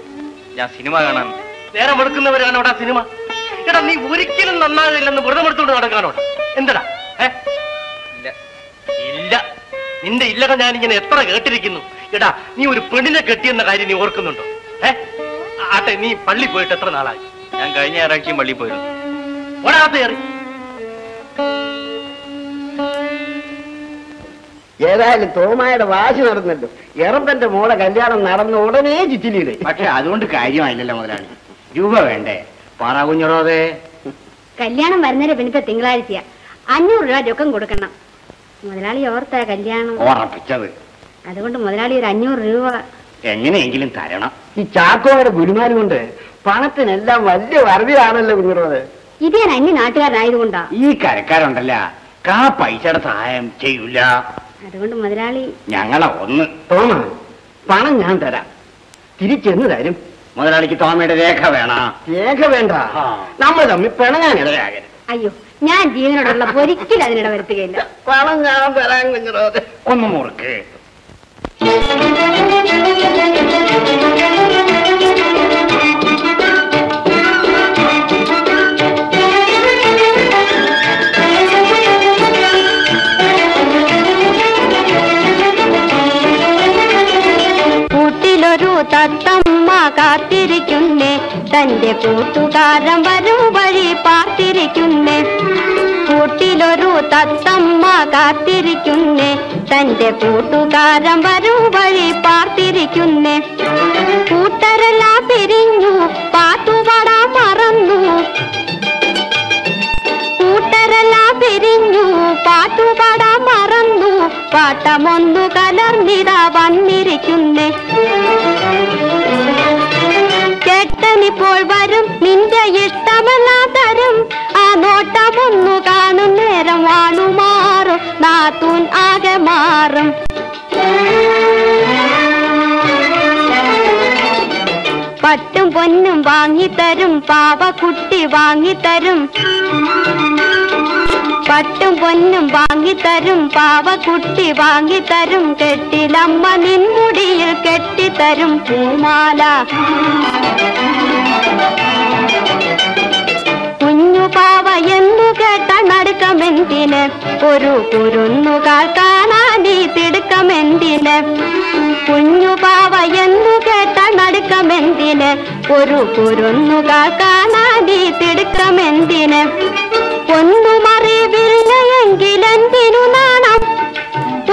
ഞാൻ സിനിമ കാണാൻ. നേരം എടുക്കുന്നവരാണ് അവിടെ സിനിമ. എടാ നീ ഒരിക്കലും നന്നാകില്ലെന്ന് വ്രതം എടുത്തുകൊണ്ട് നടക്കാനോടാ. എന്തടാ? ഇല്ല. ഇല്ല. നിന്റെ ഇല്ലക ഞാനിങ്ങനെ ഇങ്ങനെ എത്ര കേട്ടിരിക്കുന്നു. എടാ നീ ഒരു പെണ്ണിനെ കെട്ടിയെന്ന കാര്യം നീ ഓർക്കുന്നുണ്ടോ? ഏ? ആട്ടെ നീ പള്ളി പോയിട്ട് എത്ര നാളായി? ഞാൻ കഴിഞ്ഞ ഞായറാഴ്ചയും പള്ളി പോയിരുന്നു. ഒരാത്ത ഏതായാലും തോമായുടെ വാശി നടന്നല്ലോ. എറപ്പന്റെ മോളെ കല്യാണം നടന്ന ഉടനെ ചിറ്റിലിയുടെ പക്ഷെ അതുകൊണ്ട് കാര്യമായില്ലല്ലോ മുതലാളി. രൂപ വേണ്ടേ? പാറ കുഞ്ഞുറോതേ കല്യാണം വരുന്നതിന് പിന്നത്തെ തിങ്കളാഴ്ചയാ. അഞ്ഞൂറ് രൂപ രൊക്കം കൊടുക്കണം. മുതലാളി ഓർത്ത കല്യാണം. ഉറപ്പിച്ചത്. അതുകൊണ്ട് മുതലാളി ഒരു അഞ്ഞൂറ് രൂപ. എങ്ങനെയെങ്കിലും തരണം. ഈ ചാക്കോയുടെ ഗുരുമാരും കൊണ്ട് പണത്തിനെല്ലാം വലിയ വറുതിയാണല്ലോ കുഞ്ഞുറോത് ഇത് ഞാൻ അന്യ നാട്ടുകാരനായതുകൊണ്ടാ. ഈ കരക്കാരുണ്ടല്ല. കാ പൈസയുടെ സഹായം ചെയ്യൂല. അതുകൊണ്ട് മുതലാളി ഞങ്ങളെ ഒന്ന് തോമ പണം ഞാൻ തരാം. തിരിച്ചെന്ന് തരും? മുതലാളിക്ക് തോമയുടെ രേഖ വേണ? രേഖ വേണ്ട. നമ്മൾ തമ്മിൽ പിണങ്ങാൻ ഇടയാകരുത്. അയ്യോ ഞാൻ ജീവനോടുള്ള ഒരിക്കലും അതിനിട വരുത്തുകയില്ല. പണം ഞാൻ തരാൻ കുഞ്ഞുറോത് ഒന്ന് മുറുക്ക്. തന്റെ കൂട്ടുകാരൻ വരും വഴി പാത്തിരിക്കുന്നേ. കൂട്ടിലൊരു തത്തമ്മ കാത്തിരിക്കുന്നേ. തന്റെ കൂട്ടുകാരൻ വരും വഴി പാത്തിരിക്കുന്നേ. കൂട്ടരെല്ലാം പിരിഞ്ഞു പാട്ടുപാടാൻ മറന്നു. കൂട്ടരെല്ലാം പിരിഞ്ഞു പാട്ടുപാടാൻ മറന്നു. പാട്ടമൊന്നു കലർന്നിതാ വന്നിരിക്കുന്നേ. ചേട്ടനിപ്പോൾ വരും നിന്റെ ഇഷ്ടമെല്ലാം തരും ആ നോട്ടമൊന്നു കാണും നേരം വാണുമാറും നാത്തൂൻ ആകെ മാറും. പട്ടും പൊന്നും വാങ്ങിത്തരും പാവക്കുട്ടി വാങ്ങിത്തരും. പട്ടും പൊന്നും വാങ്ങിത്തരും പാവക്കുട്ടി വാങ്ങിത്തരും. കെട്ടിലമ്മ നിൻമുടിയിൽ കെട്ടിത്തരും പൂമാല. നടുക്കമെന്തിന് ഒരു കുരുന്നുകാൽ കാണാൻ നീ തിടുക്കമെന്തിന്? കുഞ്ഞു പാവ എന്നു കേട്ട നടുക്കമെന്തിന്? ഒരു കുരുന്നുകാൽ കാണാൻ നീ തിടുക്കമെന്തിന്? ഒന്നുമറിവില്ല എങ്കിലെന്തിനു നാണം?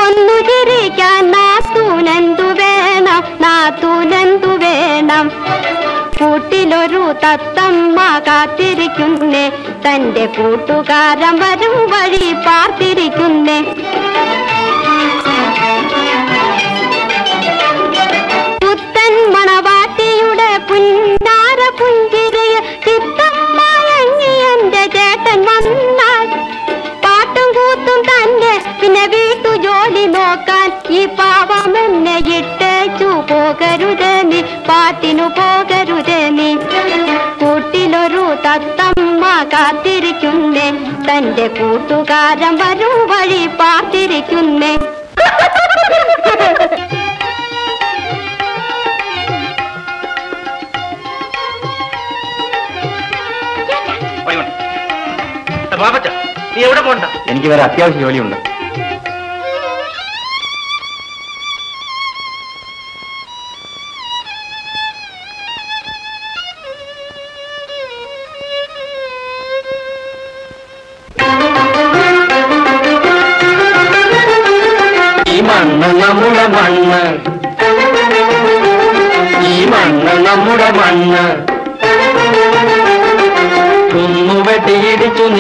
ഒന്നു ചിരിക്കാൻ നാത്തൂനെന്തു വേണം? നാത്തൂനെന്തു വേണം? കൂട്ടിലൊരു തത്തമ്മ കാത്തിരിക്കുന്നേ. തന്റെ കൂട്ടുകാരൻ വരും വഴി പാർത്തിരിക്കുന്നേ. പുത്തൻ മണവാട്ടിയുടെ പുന്നാര പുഞ്ചിരിയ ചിത്തമ്മയങ്ങി എന്റെ ചേട്ടൻ വന്നാൽ. പാട്ടും കൂത്തും തന്നെ പിന്നെ വീട്ടു ജോലി നോക്കാൻ ഈ പാവം എന്നെ ഇട്ടേച്ചു. പോകരുതേ നീ പാട്ടിനു പോകരുതേ കാത്തിരിക്കുന്നേ തന്റെ കൂട്ടുകാരൻ വരും വഴി പാർത്തിരിക്കുന്നേ. ബാബച്ച നീ എവിടെ പോണ്ട? എനിക്ക് വേറെ അത്യാവശ്യ ജോലിയുണ്ട്.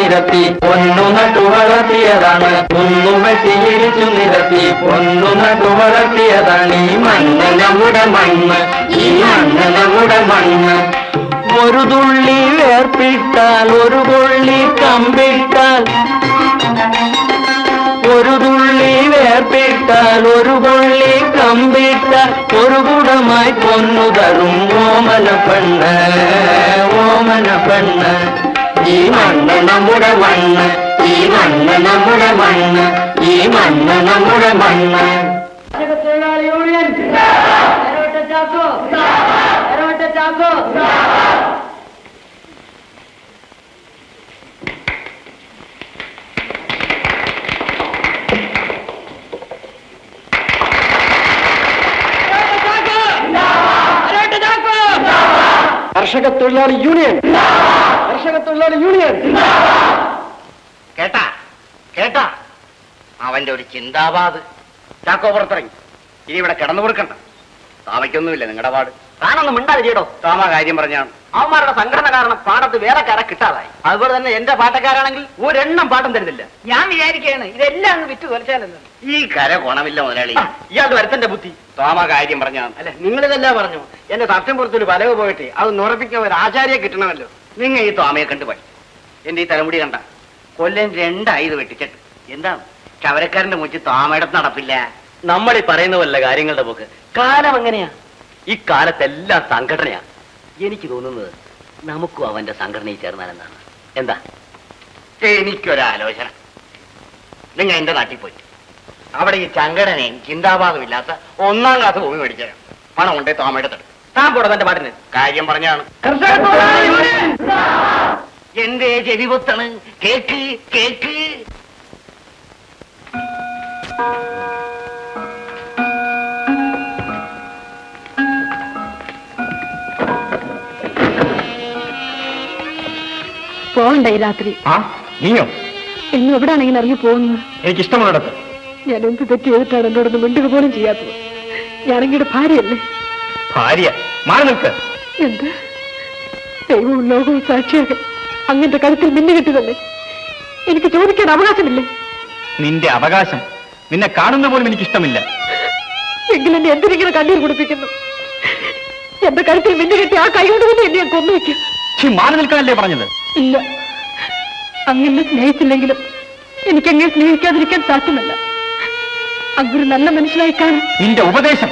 നിരത്തി പൊന്നു നട്ടു വളർത്തിയതാണ്. കുന്നു വെട്ടിയിടിച്ചു നിരത്തി പൊന്നു നട്ടു വളർത്തിയതാണ്. ഈ മണ്ണ് നമ്മുടെ മണ്ണ് ഈ മണ്ണ് നമ്മുടെ മണ്ണ്. ഒരു തുള്ളി വേർപ്പിട്ടാൽ ഒരു കൊള്ളി കമ്പിട്ടാൽ. ഒരു തുള്ളി വേർപ്പിട്ടാൽ ഒരു കൊള്ളി കമ്പിട്ടാൽ. ഒരു കുടമായി പൊന്നു തരും ഓമന പെണ്ണ് ഓമന പെണ്ണ് ഈ മണ്ണ് നമ്മുടെ മണ്ണ് ഈ മണ്ണ് നമ്മുടെ മണ്ണ് ഈ മണ്ണ് നമ്മുടെ മണ്ണ്. കർഷക തൊഴിലാളി യൂണിയൻ. കർഷക തൊഴിലാളി യൂണിയൻ. കേട്ടാ കേട്ടാ. അവന്റെ ഒരു ചിന്താബാദ് ചാക്കോ പുറത്തിറങ്ങി ഇനി ഇവിടെ കിടന്നു കൊടുക്കണ്ട. താമയ്ക്കൊന്നുമില്ല നിങ്ങളുടെ പാട്. താനൊന്നും മിണ്ടാതെ ചെയ്തോ താമ കാര്യം പറഞ്ഞാണ്. അവന്മാരുടെ സംഘടന കാരണം പാടത്ത് വേറെ കര കിട്ടാതായി. അതുപോലെ തന്നെ എന്റെ പാട്ടക്കാരാണെങ്കിൽ ഒരെണ്ണം പാട്ടം തരുന്നില്ല. ഞാൻ വിചാരിക്കുകയാണ് ഇതെല്ലാം അങ്ങ് വിറ്റ് തൊലച്ചാലെന്ന് ഈ കര ഗുണമില്ല മുതലാളി. ഇയാൾ വരുത്തന്റെ ബുദ്ധി. താമ കാര്യം പറഞ്ഞാണ്. അല്ലെ നിങ്ങളിതെല്ലാം പറഞ്ഞു. എന്റെ തട്ടം പുറത്തൊരു വലവ് പോയിട്ട് അത് നുറപ്പിക്കാൻ ഒരു ആചാര്യെ കിട്ടണമല്ലോ. നിങ്ങൾ ഈ തോമയെ കണ്ടുപോയി എന്റെ ഈ തലമുടി കണ്ട. കൊല്ലം രണ്ടായി ഇത് വെട്ടിച്ചിട്ട്. എന്താണ് ചവരക്കാരന്റെ മുച്ചി തോമയുടെ നടപ്പില്ല. നമ്മൾ ഈ പറയുന്ന പോലെ കാര്യങ്ങളുടെ പോക്ക്. കാലം എങ്ങനെയാ? ഈ കാലത്തെല്ലാം സംഘടനയാ. എനിക്ക് തോന്നുന്നത് നമുക്കും അവന്റെ സംഘടനയിൽ ചേർന്നാലെന്നാണ്. എന്താ? എനിക്കൊരാലോചന. നിങ്ങൾ എന്റെ നാട്ടിൽ പോയി. അവിടെ ഈ സംഘടനയും ചിന്താബാധവും ഇല്ലാത്ത ഒന്നാം ക്ലാസ് ഭൂമി മേടിച്ചു പണം കൊണ്ടേ തോമയുടെ തടും താൻ പോടെ തന്റെ പാട്ടിന്. കാര്യം പറഞ്ഞാണ്. എന്റെ ചെവി പൊത്തണ്? Cake cake. പോകണ്ട ഈ രാത്രി? ആ നീയോ? എന്നും എവിടെയാണെങ്കിൽ ഇറങ്ങി പോകുന്നത്? എനിക്ക് ഇഷ്ടമുള്ളിടത്ത് ഞാൻ എന്ത് തെറ്റ് ചെയ്തിട്ടാണ് എന്നോടൊന്ന് മിണ്ടുക പോലും ചെയ്യാത്തത്? ഞാനെങ്കിയുടെ ഭാര്യയല്ലേ? ഭാര്യ മാറി നിൽക്ക്. എന്ത്? ദൈവവും ലോകവും സാക്ഷിയാകെ അങ്ങന്റെ കരുത്തിൽ മിന്നു കിട്ടിയതല്ലേ? എനിക്ക് ചോദിക്കാൻ അവകാശമില്ലേ? നിന്റെ അവകാശം നിന്നെ കാണുന്ന പോലും എനിക്ക് ഇഷ്ടമില്ല എങ്കിൽ എന്നെ എന്തിനെങ്കിലും കണ്ണീർ കുടിപ്പിക്കുന്നു? എന്റെ കഴുത്തിൽ മിന്നു കിട്ടി ആ കൈകൊണ്ട് തന്നെ എന്നെ ഞാൻ പക്ഷെ മാറി നിൽക്കാനല്ലേ പറഞ്ഞത്? ഇല്ല. അങ്ങനെ സ്നേഹിച്ചില്ലെങ്കിലും എനിക്കങ്ങനെ സ്നേഹിക്കാതിരിക്കാൻ സാധ്യമല്ല. അങ്ങൊരു നല്ല മനുഷ്യനായി കാണും. നിന്റെ ഉപദേശം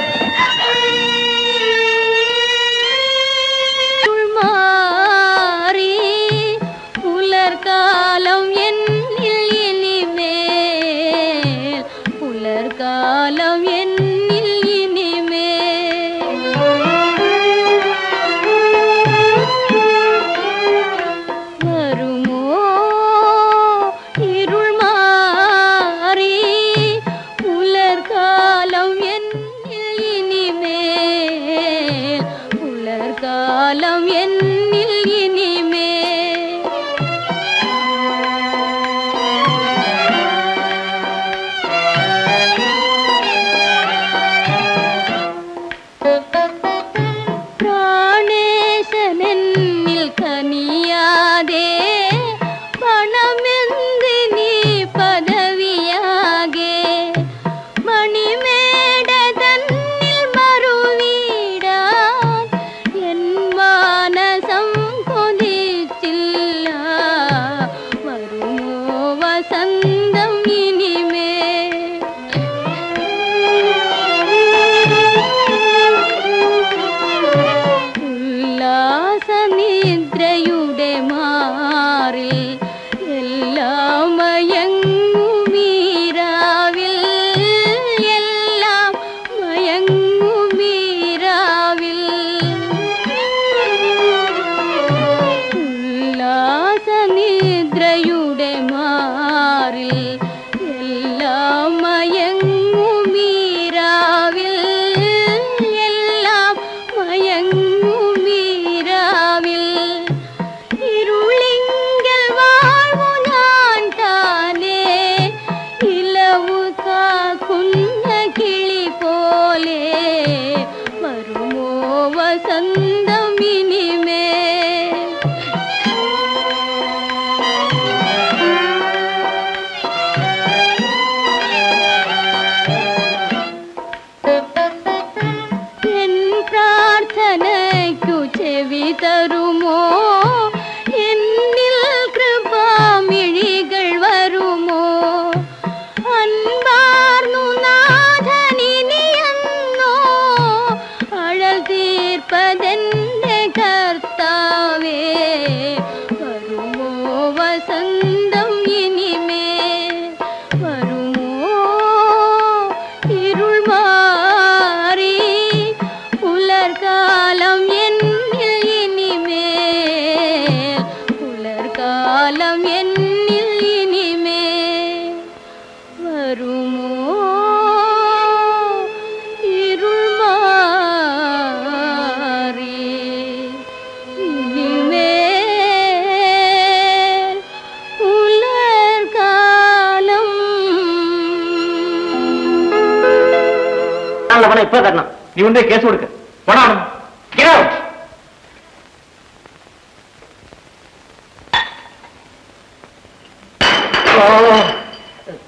കൊണ്ടേ കേസ് കൊടുക്ക. പോടാണ്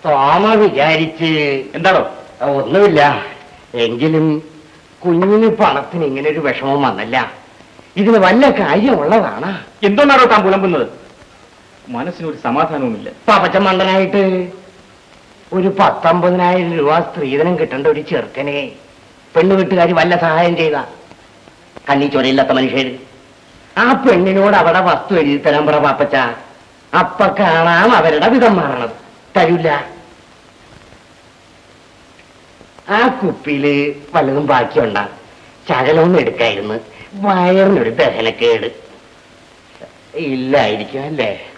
തോമ വിചാരിച്ച്. എന്താണോ ഒന്നുമില്ല. എങ്കിലും കുഞ്ഞിന് പണത്തിന് ഇങ്ങനെ ഒരു വിഷമം വന്നല്ല. ഇതിന് വല്ല കാര്യമുള്ളതാണ്? എന്തോന്നാണോ താൻ പുലമ്പുന്നത്? മനസ്സിനൊരു സമാധാനവുമില്ല. പപച്ച മണ്ടനായിട്ട് ഒരു പത്തൊമ്പതിനായിരം രൂപ സ്ത്രീധനം കിട്ടേണ്ട ഒരു ചെറുക്കനെ പെണ്ണു വീട്ടുകാർ വല്ല സഹായം ചെയ്ത കണ്ണി ചൊരയില്ലാത്ത മനുഷ്യർ ആ പെണ്ണിനോട് അവിടെ വസ്തു എഴുതി തരാൻ പറ പാപ്പച്ച. അപ്പ കാണാം അവരുടെ വിധം മാറണം തരൂല. ആ കുപ്പിയിൽ വല്ലതും ബാക്കിയുണ്ട. ശകലമൊന്നും എടുക്കായിരുന്നു. വയറിനൊരു ദഹനക്കേട്. ഇല്ലായിരിക്കും അല്ലേ?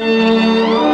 Música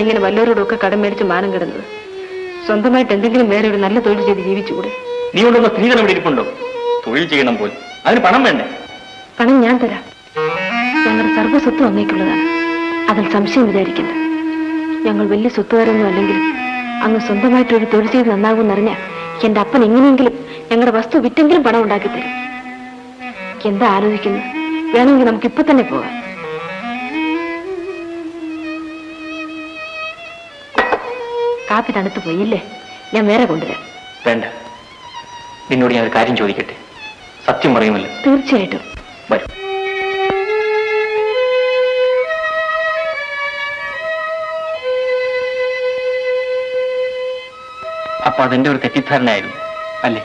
എന്തിനാണ് ഇങ്ങനെ വല്ലവരോടൊക്കെ കടം മേടിച്ച് മാനം കിടന്നത്. സ്വന്തമായിട്ട് എന്തെങ്കിലും വേറെ ഒരു നല്ല തൊഴിൽ ചെയ്ത് ജീവിച്ചുകൂടെ? നീ കൊണ്ടുവന്ന സ്ത്രീധനം ഇവിടെ ഇരിപ്പുണ്ടോ? തൊഴിൽ ചെയ്യണം പോയി അതിന് പണം വേണ്ടേ? പണം ഞാൻ തരാം. ഞങ്ങളുടെ സർവസ്വത്തും അങ്ങേക്കുള്ളതാണ്. അതിൽ സംശയം വിചാരിക്കണ്ട. ഞങ്ങൾ വലിയ സ്വത്തുകാരൊന്നും അല്ലെങ്കിലും അങ്ങ് സ്വന്തമായിട്ട് ഒരു തൊഴിൽ ചെയ്ത് നന്നാകുമെന്നറിഞ്ഞാൽ എന്റെ അപ്പൻ എങ്ങനെയെങ്കിലും ഞങ്ങളുടെ വസ്തു വിറ്റെങ്കിലും പണം ഉണ്ടാക്കി തരും എന്താ ആലോചിക്കുന്നത്? വേണമെങ്കിൽ നമുക്ക് ഇപ്പൊ തന്നെ പോകാം. കാപ്പി തണുത്തു പോയില്ലേ? ഞാൻ വേറെ കൊണ്ടുവരാം. വേണ്ട. നിന്നോട് ഞാൻ ഒരു കാര്യം ചോദിക്കട്ടെ? സത്യം പറയുമല്ലോ. തീർച്ചയായിട്ടും. വരൂ. അപ്പൊ അതെന്റെ ഒരു തെറ്റിദ്ധാരണയായിരുന്നു അല്ലേ?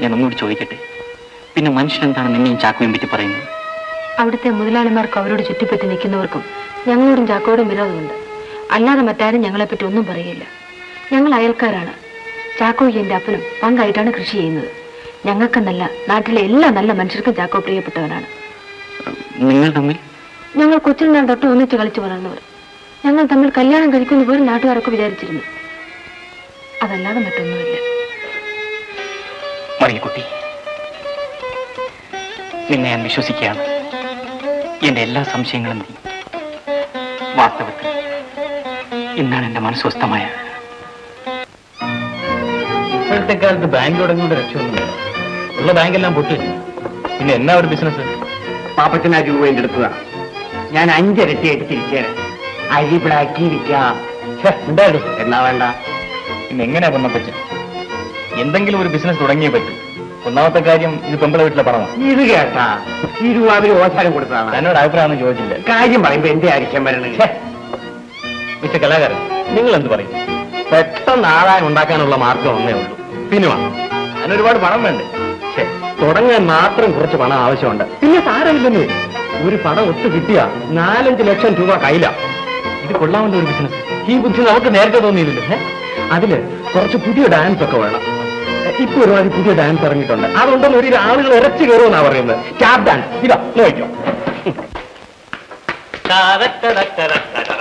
ഞാൻ ഒന്നുകൂടി ചോദിക്കട്ടെ? പിന്നെ മനുഷ്യനെന്താണ് നിന്നെയും ചാക്കുവേം പറ്റി പറയുന്നത്? അവിടുത്തെ മുതലാളിമാർക്കും അവരോട് ചുറ്റിപ്പറ്റി നിൽക്കുന്നവർക്കും ഞങ്ങളോടും ചാക്കോടും വിരോധമുണ്ട്. അല്ലാതെ മറ്റാരും ഞങ്ങളെപ്പറ്റി ഒന്നും പറയില്ല. ഞങ്ങൾ അയൽക്കാരാണ്. ചാക്കോയ്ക്ക് എന്റെ അപ്പനും പങ്കായിട്ടാണ് കൃഷി ചെയ്യുന്നത്. ഞങ്ങൾക്കെന്നല്ല നാട്ടിലെ എല്ലാ നല്ല മനുഷ്യർക്കും ചാക്കോ പ്രിയപ്പെട്ടവനാണ്. നിങ്ങൾ തമ്മിൽ? ഞങ്ങൾ കൊച്ചിനാൾ തൊട്ട് ഒന്നിച്ച് കളിച്ചു വളർന്നവർ. ഞങ്ങൾ തമ്മിൽ കല്യാണം കഴിക്കുന്ന പോലും നാട്ടുകാരൊക്കെ വിചാരിച്ചിരുന്നു. അതല്ലാതെ മറ്റൊന്നുമില്ല. മറിയക്കുട്ടി നിന്നെ ഞാൻ വിശ്വസിക്കുകയാണ്. എന്റെ എല്ലാ സംശയങ്ങളും നീ വാസ്തവത്തിൽ ഇന്നാണ് എന്റെ മനസ്സ് സ്വസ്ഥമായത് ഇപ്പോഴത്തെ കാലത്ത് ബാങ്ക് തുടങ്ങിയുടെ രക്ഷയൊന്നുമില്ല ഉള്ള ബാങ്കെല്ലാം പൊട്ടി പിന്നെ എന്നാ ഒരു ബിസിനസ്? പാപ്പത്തിനാ രൂപ എന്റെ എടുത്തതാണ് ഞാൻ അഞ്ചരട്ടിയായിട്ട് തിരിച്ചേരാം. അരി ഉണ്ടായിരുന്നു എന്നാ വേണ്ട. പിന്നെ എങ്ങനെയാ പൊന്നപ്പച്ചൻ എന്തെങ്കിലും ഒരു ബിസിനസ് തുടങ്ങിയേ പറ്റും. ഒന്നാമത്തെ കാര്യം ഇത് പെമ്പിള വീട്ടിലെ പണമാണ് ഇത് കേട്ടാ. ഈ രൂപ അവർ ഓശാനം കൊടുത്തതാണ്. എന്നോട് അഭിപ്രായം ചോദിച്ചില്ല. കാര്യം പറയുമ്പോ എന്റെ ആയിരിക്കാൻ വരണേ? മിസ്റ്റർ കലാകാരൻ നിങ്ങൾ എന്ത് പറയും? പെട്ടെന്ന് ആദായം ഉണ്ടാക്കാനുള്ള മാർഗം ഒന്നേ ഉള്ളൂ. സിനിമ അതിന് ഒരുപാട് പണം വേണ്ടേ? തുടങ്ങാൻ മാത്രം കുറച്ച് പണം ആവശ്യമുണ്ട്. പിന്നെ സാരമില്ലെന്നേ. ഒരു പണം ഒത്തു കിട്ടിയ നാലഞ്ച് ലക്ഷം രൂപ കയ്യില. ഇത് കൊള്ളാവുന്ന ഒരു ബിസിനസ് ഈ ബുദ്ധി നമുക്ക് നേരത്തെ തോന്നിയില്ലല്ലോ? അതിൽ കുറച്ച് പുതിയ ഡാൻസ് ഒക്കെ വേണം. ഇപ്പൊ ഒരുപാട് പുതിയ ഡാൻസ് ഇറങ്ങിയിട്ടുണ്ട്. അതുകൊണ്ടൊന്നും ഒരു ആളുകൾ ഇറച്ചി കയറുമെന്നാ പറയുന്നത്. ക്യാബ് ഡാൻസ് ഇതാ നോക്കിയോ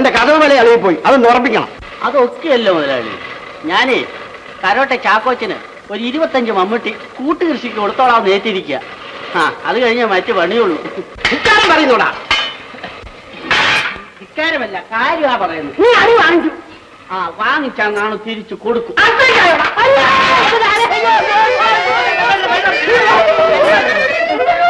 എന്റെ കഥവ് വില അളവിപ്പോയി. അതൊന്ന് ഉറപ്പിക്കണം. അതൊക്കെയല്ലോ മുതലാളി. ഞാനേ കരോട്ടെ ചാക്കോച്ചന് ഒരു ഇരുപത്തഞ്ച് മമ്മൂട്ടി കൂട്ടുകൃഷിക്ക് കൊടുത്തോളാം നേറ്റിരിക്കുക ആ അത് കഴിഞ്ഞാൽ മറ്റു പണിയുള്ളൂ. ഇക്കാരം പറയുന്നോടാ. ഇക്കാരമല്ല കാര്യമാ പറയുന്നു നീ അടി വാങ്ങിച്ചു. ആ വാങ്ങിച്ചാൽ നാണു തിരിച്ചു കൊടുക്കും. മഴ നീ എവിടെയെങ്കിലും പോയിക്കോളെ ഞാൻ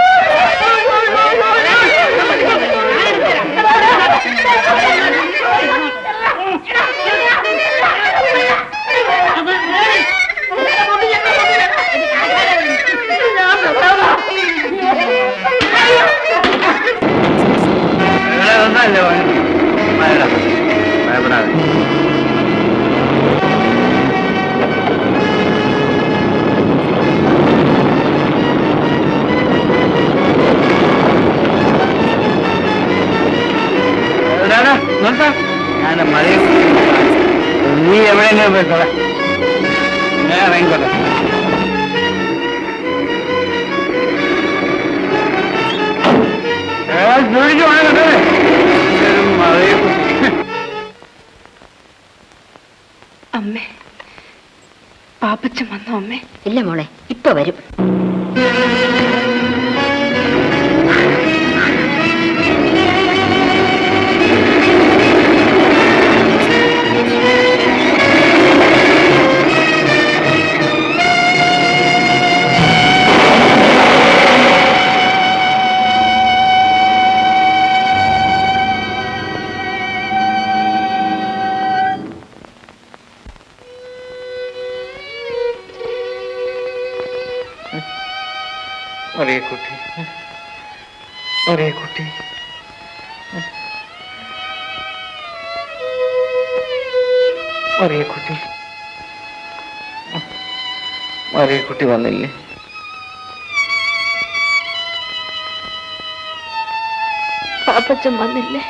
വന്നില്ലേ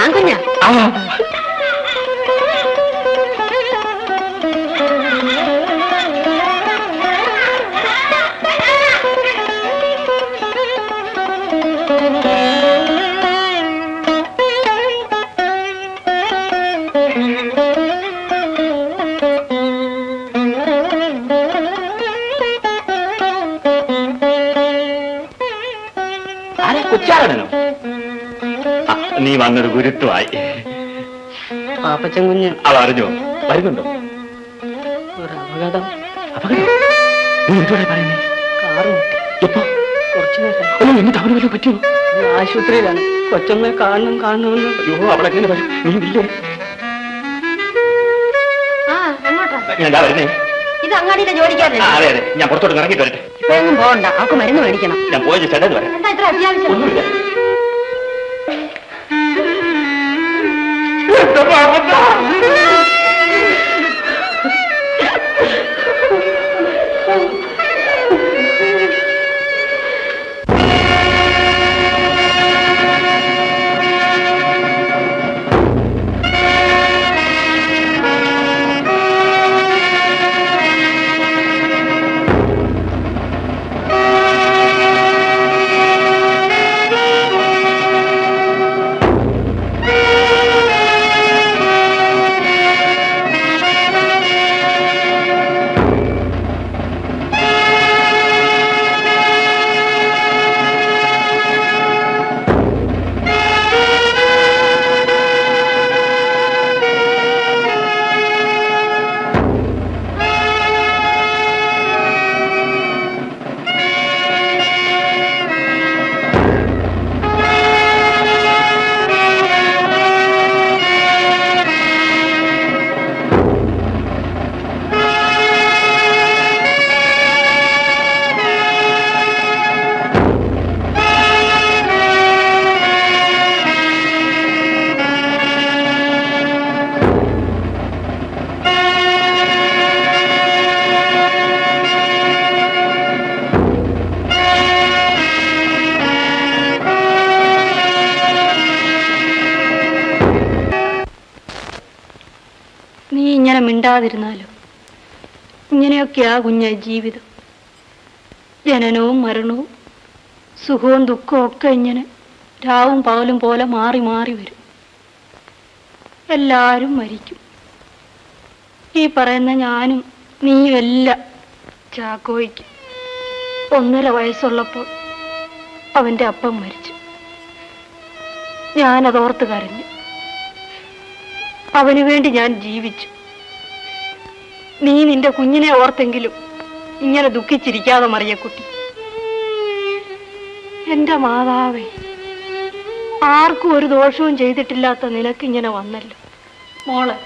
ആങ്കുഞ്ഞ വന്നത് ഗുരുത്വമായി പാപ്പച്ചൻ കുഞ്ഞ് അറിഞ്ഞോ വരുന്നുണ്ടോ? ഒരു അപകടം? അപകടം നീ എന്തുവാ പറയുന്നേ? കാറ് എപ്പോ? കുറച്ചു നേരം. എന്നിട്ട് അവന് വല്ലതും പറ്റിയോ ഈ ആശുപത്രിയിലാണ്. കൊച്ചൊന്ന് കാണണം കാണണമെന്ന്. അയ്യോ അവളെങ്ങനെ വരും? നീ ഇല്ലേ ഇത് അങ്ങാടിയിലെ അതെ അതെ. ഞാൻ പുറത്തോട്ട് ഇറങ്ങിയിട്ട് വരട്ടെ. ഇപ്പൊ എങ്ങും പോകണ്ട. അവക്ക് മരുന്ന് മേടിക്കണം. ഞാൻ പോയി ചെന്നത് വരാം ഇത്ര അത്യാവശ്യം? ഇങ്ങനെയൊക്കെയാ കുഞ്ഞ ജീവിതം. ജനനവും മരണവും സുഖവും ദുഃഖവും ഒക്കെ ഇങ്ങനെ രാവും പകലും പോലെ മാറി മാറി വരും. എല്ലാവരും മരിക്കും. ഈ പറയുന്ന ഞാനും നീയും എല്ലാം ചാക്കോയ്ക്ക്. ഒന്നര വയസ്സുള്ളപ്പോൾ അവന്റെ അപ്പം മരിച്ചു. ഞാനതോർത്ത് കരഞ്ഞു. അവന് വേണ്ടി ഞാൻ ജീവിച്ചു. നീ നിന്റെ കുഞ്ഞിനെ ഓർത്തെങ്കിലും ഇങ്ങനെ ദുഃഖിച്ചിരിക്കാതെ മറിയക്കുട്ടി എന്റെ മാതാവേ ആർക്കും ഒരു ദോഷവും ചെയ്തിട്ടില്ലാത്ത നിനക്ക് ഇങ്ങനെ വന്നല്ലോ. മോളെ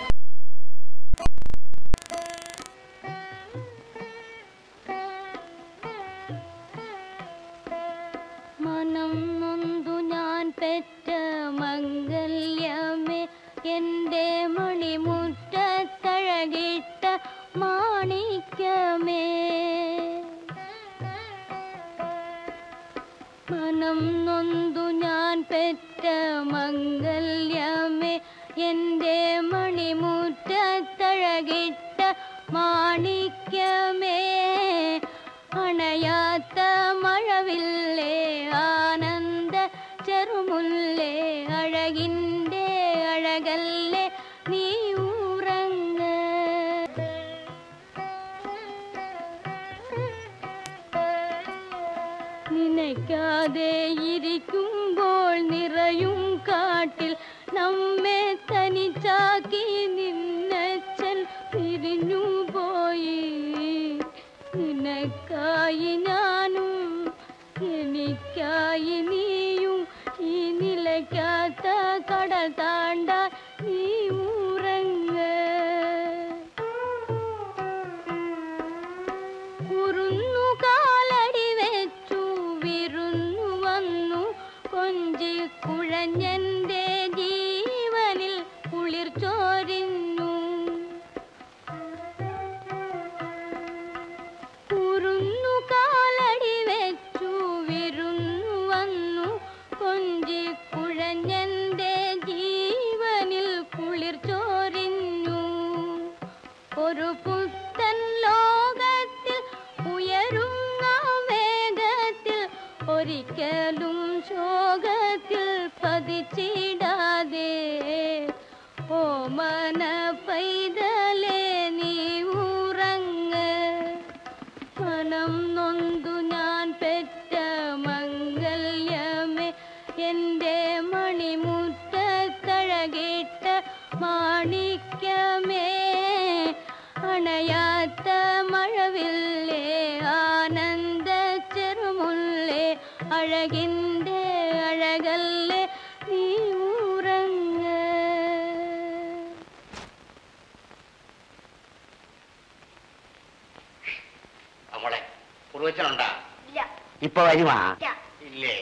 ഇല്ലേ.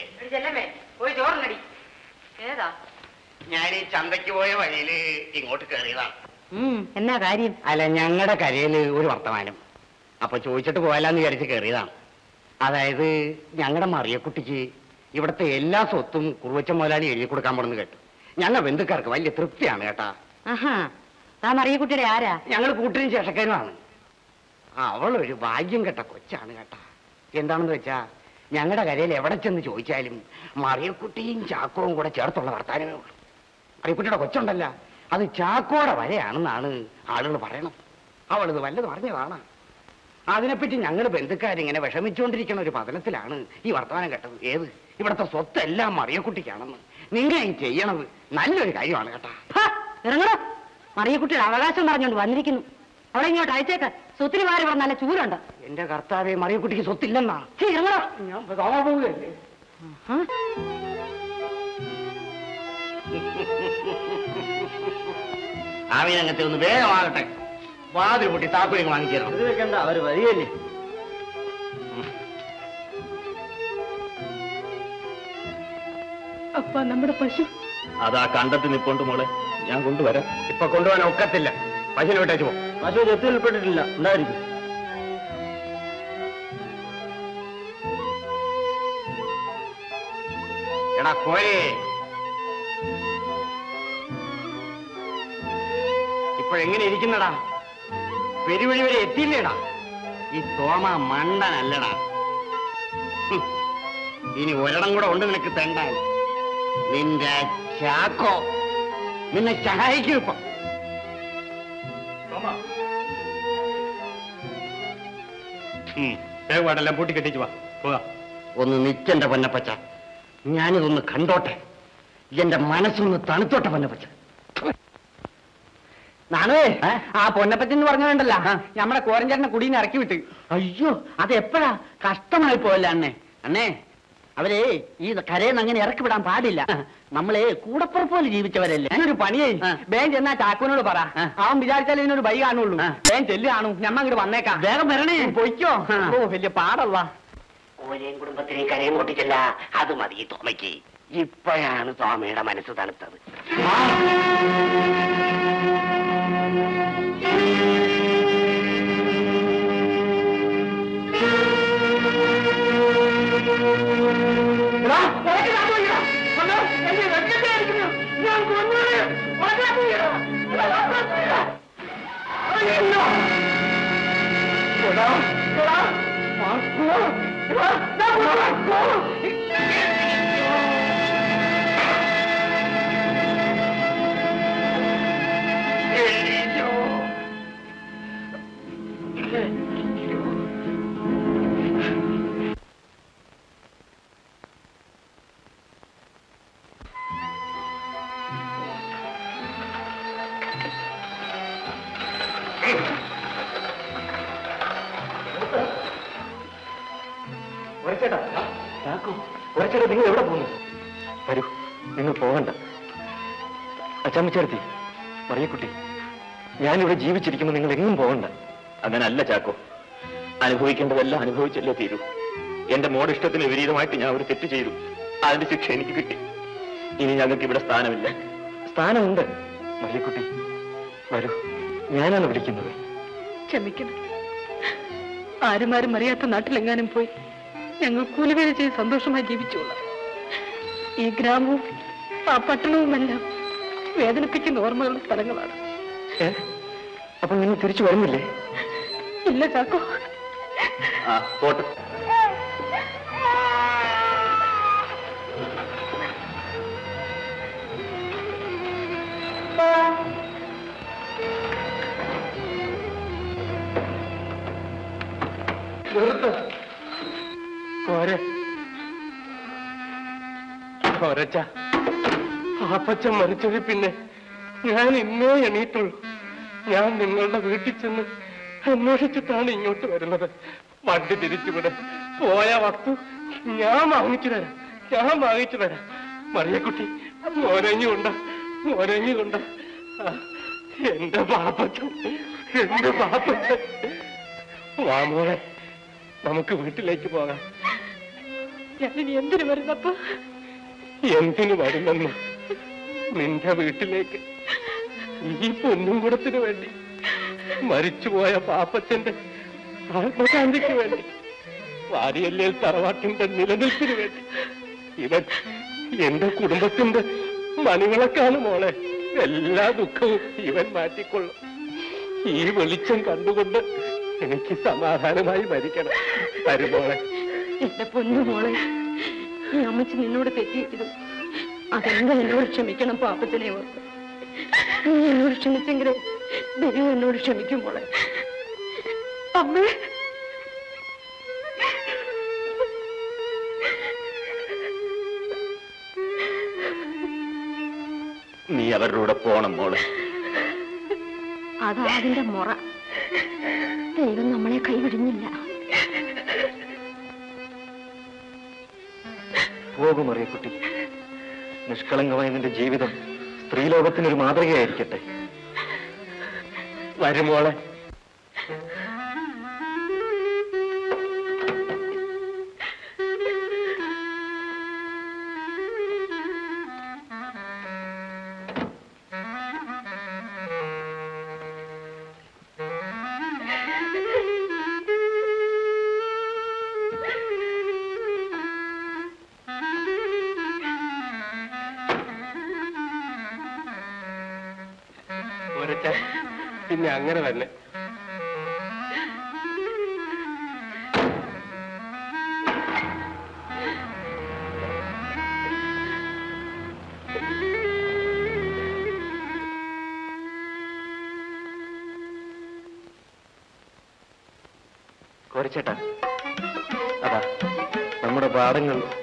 പോയി ചോറിനടി. ഏതാ? ഞാൻ ഈ ചന്തയ്ക്ക് പോയ വഴിയിൽ ഇങ്ങോട്ട് കയറിയതാണ് എന്നാ കാര്യം? അല്ല ഞങ്ങളുടെ കരയിൽ ഒരു വർത്തമാനം. അപ്പൊ ചോദിച്ചിട്ട് പോയാലെന്ന് വിചാരിച്ച് കയറിയതാണ് അതായത് ഞങ്ങളുടെ മറിയക്കുട്ടിക്ക് ഇവിടത്തെ എല്ലാ സ്വത്തും കുറുവച്ച മുതലാളി എഴുതി കൊടുക്കാൻ പോണെന്ന് കേട്ടു. ഞങ്ങൾ ബന്ധുക്കാർക്ക് വലിയ തൃപ്തിയാണ് കേട്ടാ. ആഹാ താൻ അറിയക്കുട്ടിയുടെ ആരാ? ഞങ്ങൾ കൂട്ടിനും ശേഷക്കാരുമാണ് അവളൊരു ഭാഗ്യം കേട്ട കൊച്ചാണ് കേട്ടാ. എന്താണെന്ന് വെച്ചാ ഞങ്ങളുടെ കരയിൽ എവിടെ ചെന്ന് ചോദിച്ചാലും മറിയക്കുട്ടിയും ചാക്കോവും കൂടെ ചേർത്തുള്ള വർത്താനമേ ഉള്ളൂ. മറിയക്കുട്ടിയുടെ കൊച്ചുണ്ടല്ല അത് ചാക്കോടെ വരെയാണെന്നാണ് ആളുകൾ പറയണം അവളിത് വല്ലത് പറഞ്ഞതാണ് അതിനെപ്പറ്റി ഞങ്ങൾ ബന്ധുക്കാരിങ്ങനെ വിഷമിച്ചുകൊണ്ടിരിക്കുന്ന ഒരു പതനത്തിലാണ് ഈ വർത്തമാനം കേട്ടത്. ഏത്? ഇവിടുത്തെ സ്വത്തെല്ലാം മറിയക്കുട്ടിക്കാണെന്ന്. നിങ്ങൾ ഈ ചെയ്യണത് നല്ലൊരു കാര്യമാണ് കേട്ടാ. ഇറങ്ങണോ മറിയക്കുട്ടിയുടെ അവകാശം പറഞ്ഞുകൊണ്ട് വന്നിരിക്കുന്നു. അവളെ ഇങ്ങോട്ട് അയച്ചേക്ക്. മാറി ഇവിടെ നല്ല ചൂടുണ്ട്. എന്റെ കർത്താവെ മറിയക്കുട്ടിക്ക് സ്വത്തില്ലെന്നാ? ആവിനങ്ങത്തെ ഇറങ്ങണോ ഞാൻ കാണാൻ പോവുകയല്ലേ? ആമീനങ്ങത്തെ ഒന്ന് വേഗമാകട്ടെ. വാതിൽ പൊട്ടി താക്കോലിങ് വാങ്ങിച്ചു ഇത് വെക്കണ്ട അവർ വരികയല്ലേ അപ്പ നമ്മുടെ പശു. അതാ കണ്ടത്തിൽ നിപ്പോണ്ട് മോളെ. ഞാൻ കൊണ്ടുവരാം. ഇപ്പൊ കൊണ്ടുപോകാൻ ഒക്കത്തില്ല. പശുവിനെ വിട്ടേച്ചു പോ പശു ചെത്തിൽപ്പെട്ടിട്ടില്ല ഉണ്ടായിരിക്കും. എടാ കോരേ ഇപ്പോഴെങ്ങനെ ഇരിക്കുന്നടാ? പെരുവഴി വരെ എത്തിയില്ലേടാ? ഈ തോമ മണ്ടനല്ലടാ. ഇനി ഒരിടം കൂടെ ഉണ്ട് നിനക്ക് തെണ്ടാൻ. നിന്റെ ചാക്കോ. നിന്നെ സഹായിക്കും ഇപ്പൊ. വേഗമാടെല്ലാം പൂട്ടി കെട്ടിച്ചു വാ. ഒന്ന് നിൽക്കണ്ട പൊന്നപ്പച്ച. ഞാനിതൊന്ന് കണ്ടോട്ടെ. എന്റെ മനസ്സൊന്ന് തണുത്തോട്ടെ പൊന്നപ്പച്ച. നാണേ ആ പൊന്നപ്പറ്റി എന്ന് പറഞ്ഞുണ്ടല്ല നമ്മുടെ കോരഞ്ചേട്ടനെ കുടിയിൽ ഇറക്കി വിട്ട് അയ്യോ അത് എപ്പോഴാ കഷ്ടമായി പോയല്ല അണ്ണേ അണ്ണേ അവരെ ഈ കരയിൽ അങ്ങനെ ഇറക്കി വിടാൻ പാടില്ല നമ്മളെ കൂടപ്പുറപ്പോലെ ജീവിച്ചവരല്ലേ? ഒരു പണിയേ വേഗം ചെന്നാ ചാക്കുവിനോട് പറ. അവൻ വിചാരിച്ചാൽ ഇതിനൊരു ബൈ കാണുള്ളൂ. വേഗം ചെല്ലു കാണും. ഞമ്മ അങ്ങോട്ട് വന്നേക്കാം. വേഗം വരണേ. പൊയ്ക്കോ. ഓ വലിയ പാടല്ല. കോലയും കുടുംബത്തിനെയും കരയും പൊട്ടിച്ചല്ല. അത് മതി തോമയ്ക്ക്. ഇപ്പോഴാണ് തോമയുടെ മനസ്സ് തണുത്തത്. ഞാനിവിടെ ജീവിച്ചിരിക്കുമ്പോൾ നിങ്ങൾ എങ്ങും പോകണ്ട. അങ്ങനല്ല ചാക്കോ. അനുഭവിക്കേണ്ടതെല്ലാം അനുഭവിച്ചല്ലേ തീരൂ. എന്റെ മോടിഷ്ടത്തിന് വിപരീതമായിട്ട് ഞാൻ ഒരു തെറ്റ് ചെയ്തു. അതിന്റെ ശിക്ഷ എനിക്ക് കിട്ടി. ഇനി ഞങ്ങൾക്ക് ഇവിടെ സ്ഥാനമില്ല. സ്ഥാനമുണ്ട്. മല്ലിക്കുട്ടി വരൂ. ഞാനാണ് വിളിക്കുന്നത്. ക്ഷമിക്കണം. ആരുമാരും അറിയാത്ത നാട്ടിലെങ്ങാനും പോയി ഞങ്ങൾ കൂലിവേല ചെയ്ത് സന്തോഷമായി ജീവിച്ചോളാം ഈ ഗ്രാമവും ആ പട്ടണവുമെല്ലാം വേദനിപ്പിക്കുന്ന ഓർമ്മകളുടെ സ്ഥലങ്ങളാണ്? അപ്പൊ നിങ്ങൾ തിരിച്ചു വരുന്നില്ലേ? ഇല്ല കാക്കോ പോട്ടെ. ആപ്പച്ചൻ മരിച്ചത് പിന്നെ ഞാൻ ഇന്നേ എണീറ്റുള്ളൂ. ഞാൻ നിങ്ങളുടെ വീട്ടിൽ ചെന്ന് അന്വേഷിച്ചിട്ടാണ് ഇങ്ങോട്ട് വരുന്നത്. വണ്ടി തിരിച്ചുവിടെ. പോയ വസ്തു ഞാൻ വാങ്ങിച്ചു തരാം. ഞാൻ വാങ്ങിച്ചു തരാം. മറിയക്കുട്ടി മോരഞ്ഞുകൊണ്ട മോരഞ്ഞുകൊണ്ട എന്റെ പാപ്പച്ചൻ എന്റെ പാപ്പച്ചൻ വാമോളെ നമുക്ക് വീട്ടിലേക്ക് പോകാം. ഞാനിനി എന്തിനു വരുന്നപ്പ? എന്തിനു വരുമെന്ന് നിന്റെ വീട്ടിലേക്ക് ഈ പൊന്നും കൂടത്തിന് വേണ്ടി. മരിച്ചുപോയ പാപ്പച്ചന്റെ ആത്മശാന്തിക്ക് വേണ്ടി. വാരിയല്ലേൽ തറവാട്ടിന്റെ നിലനിൽപ്പിന് വേണ്ടി. ഇവൻ എന്റെ കുടുംബത്തിന്റെ മണിവിളക്കാണ് മോളെ. എല്ലാ ദുഃഖവും ഇവൻ മാറ്റിക്കൊള്ളും. ഈ വെളിച്ചം കണ്ടുകൊണ്ട് എനിക്ക് സമാധാനമായി മരിക്കണം. തരുമോളെ എന്റെ പൊന്നു മോളെ ഈ അമ്മച്ചി നിന്നോട് തെറ്റിയിട്ടിരുന്നു അതെന്താ എന്നോട് ക്ഷമിക്കണം പാപ്പത്തിനെ ഓർത്ത്? നീ എന്നോട് ക്ഷമിച്ചെങ്കിലേ ദൈവം എന്നോട് ക്ഷമിക്കും മോളെ. അമ്മേ. നീ അവരുടെ കൂടെ പോണം മോളെ. അതാ അതിന്റെ മുറ. ദൈവം നമ്മളെ കൈവിടുന്നില്ല പോകും അറിയക്കുട്ടി. നിഷ്കളങ്കമായ നിന്റെ ജീവിതം സ്ത്രീലോകത്തിനൊരു മാതൃകയായിരിക്കട്ടെ. വരുമോളെ നമ്മുടെ പാടങ്ങൾ നിന്ന്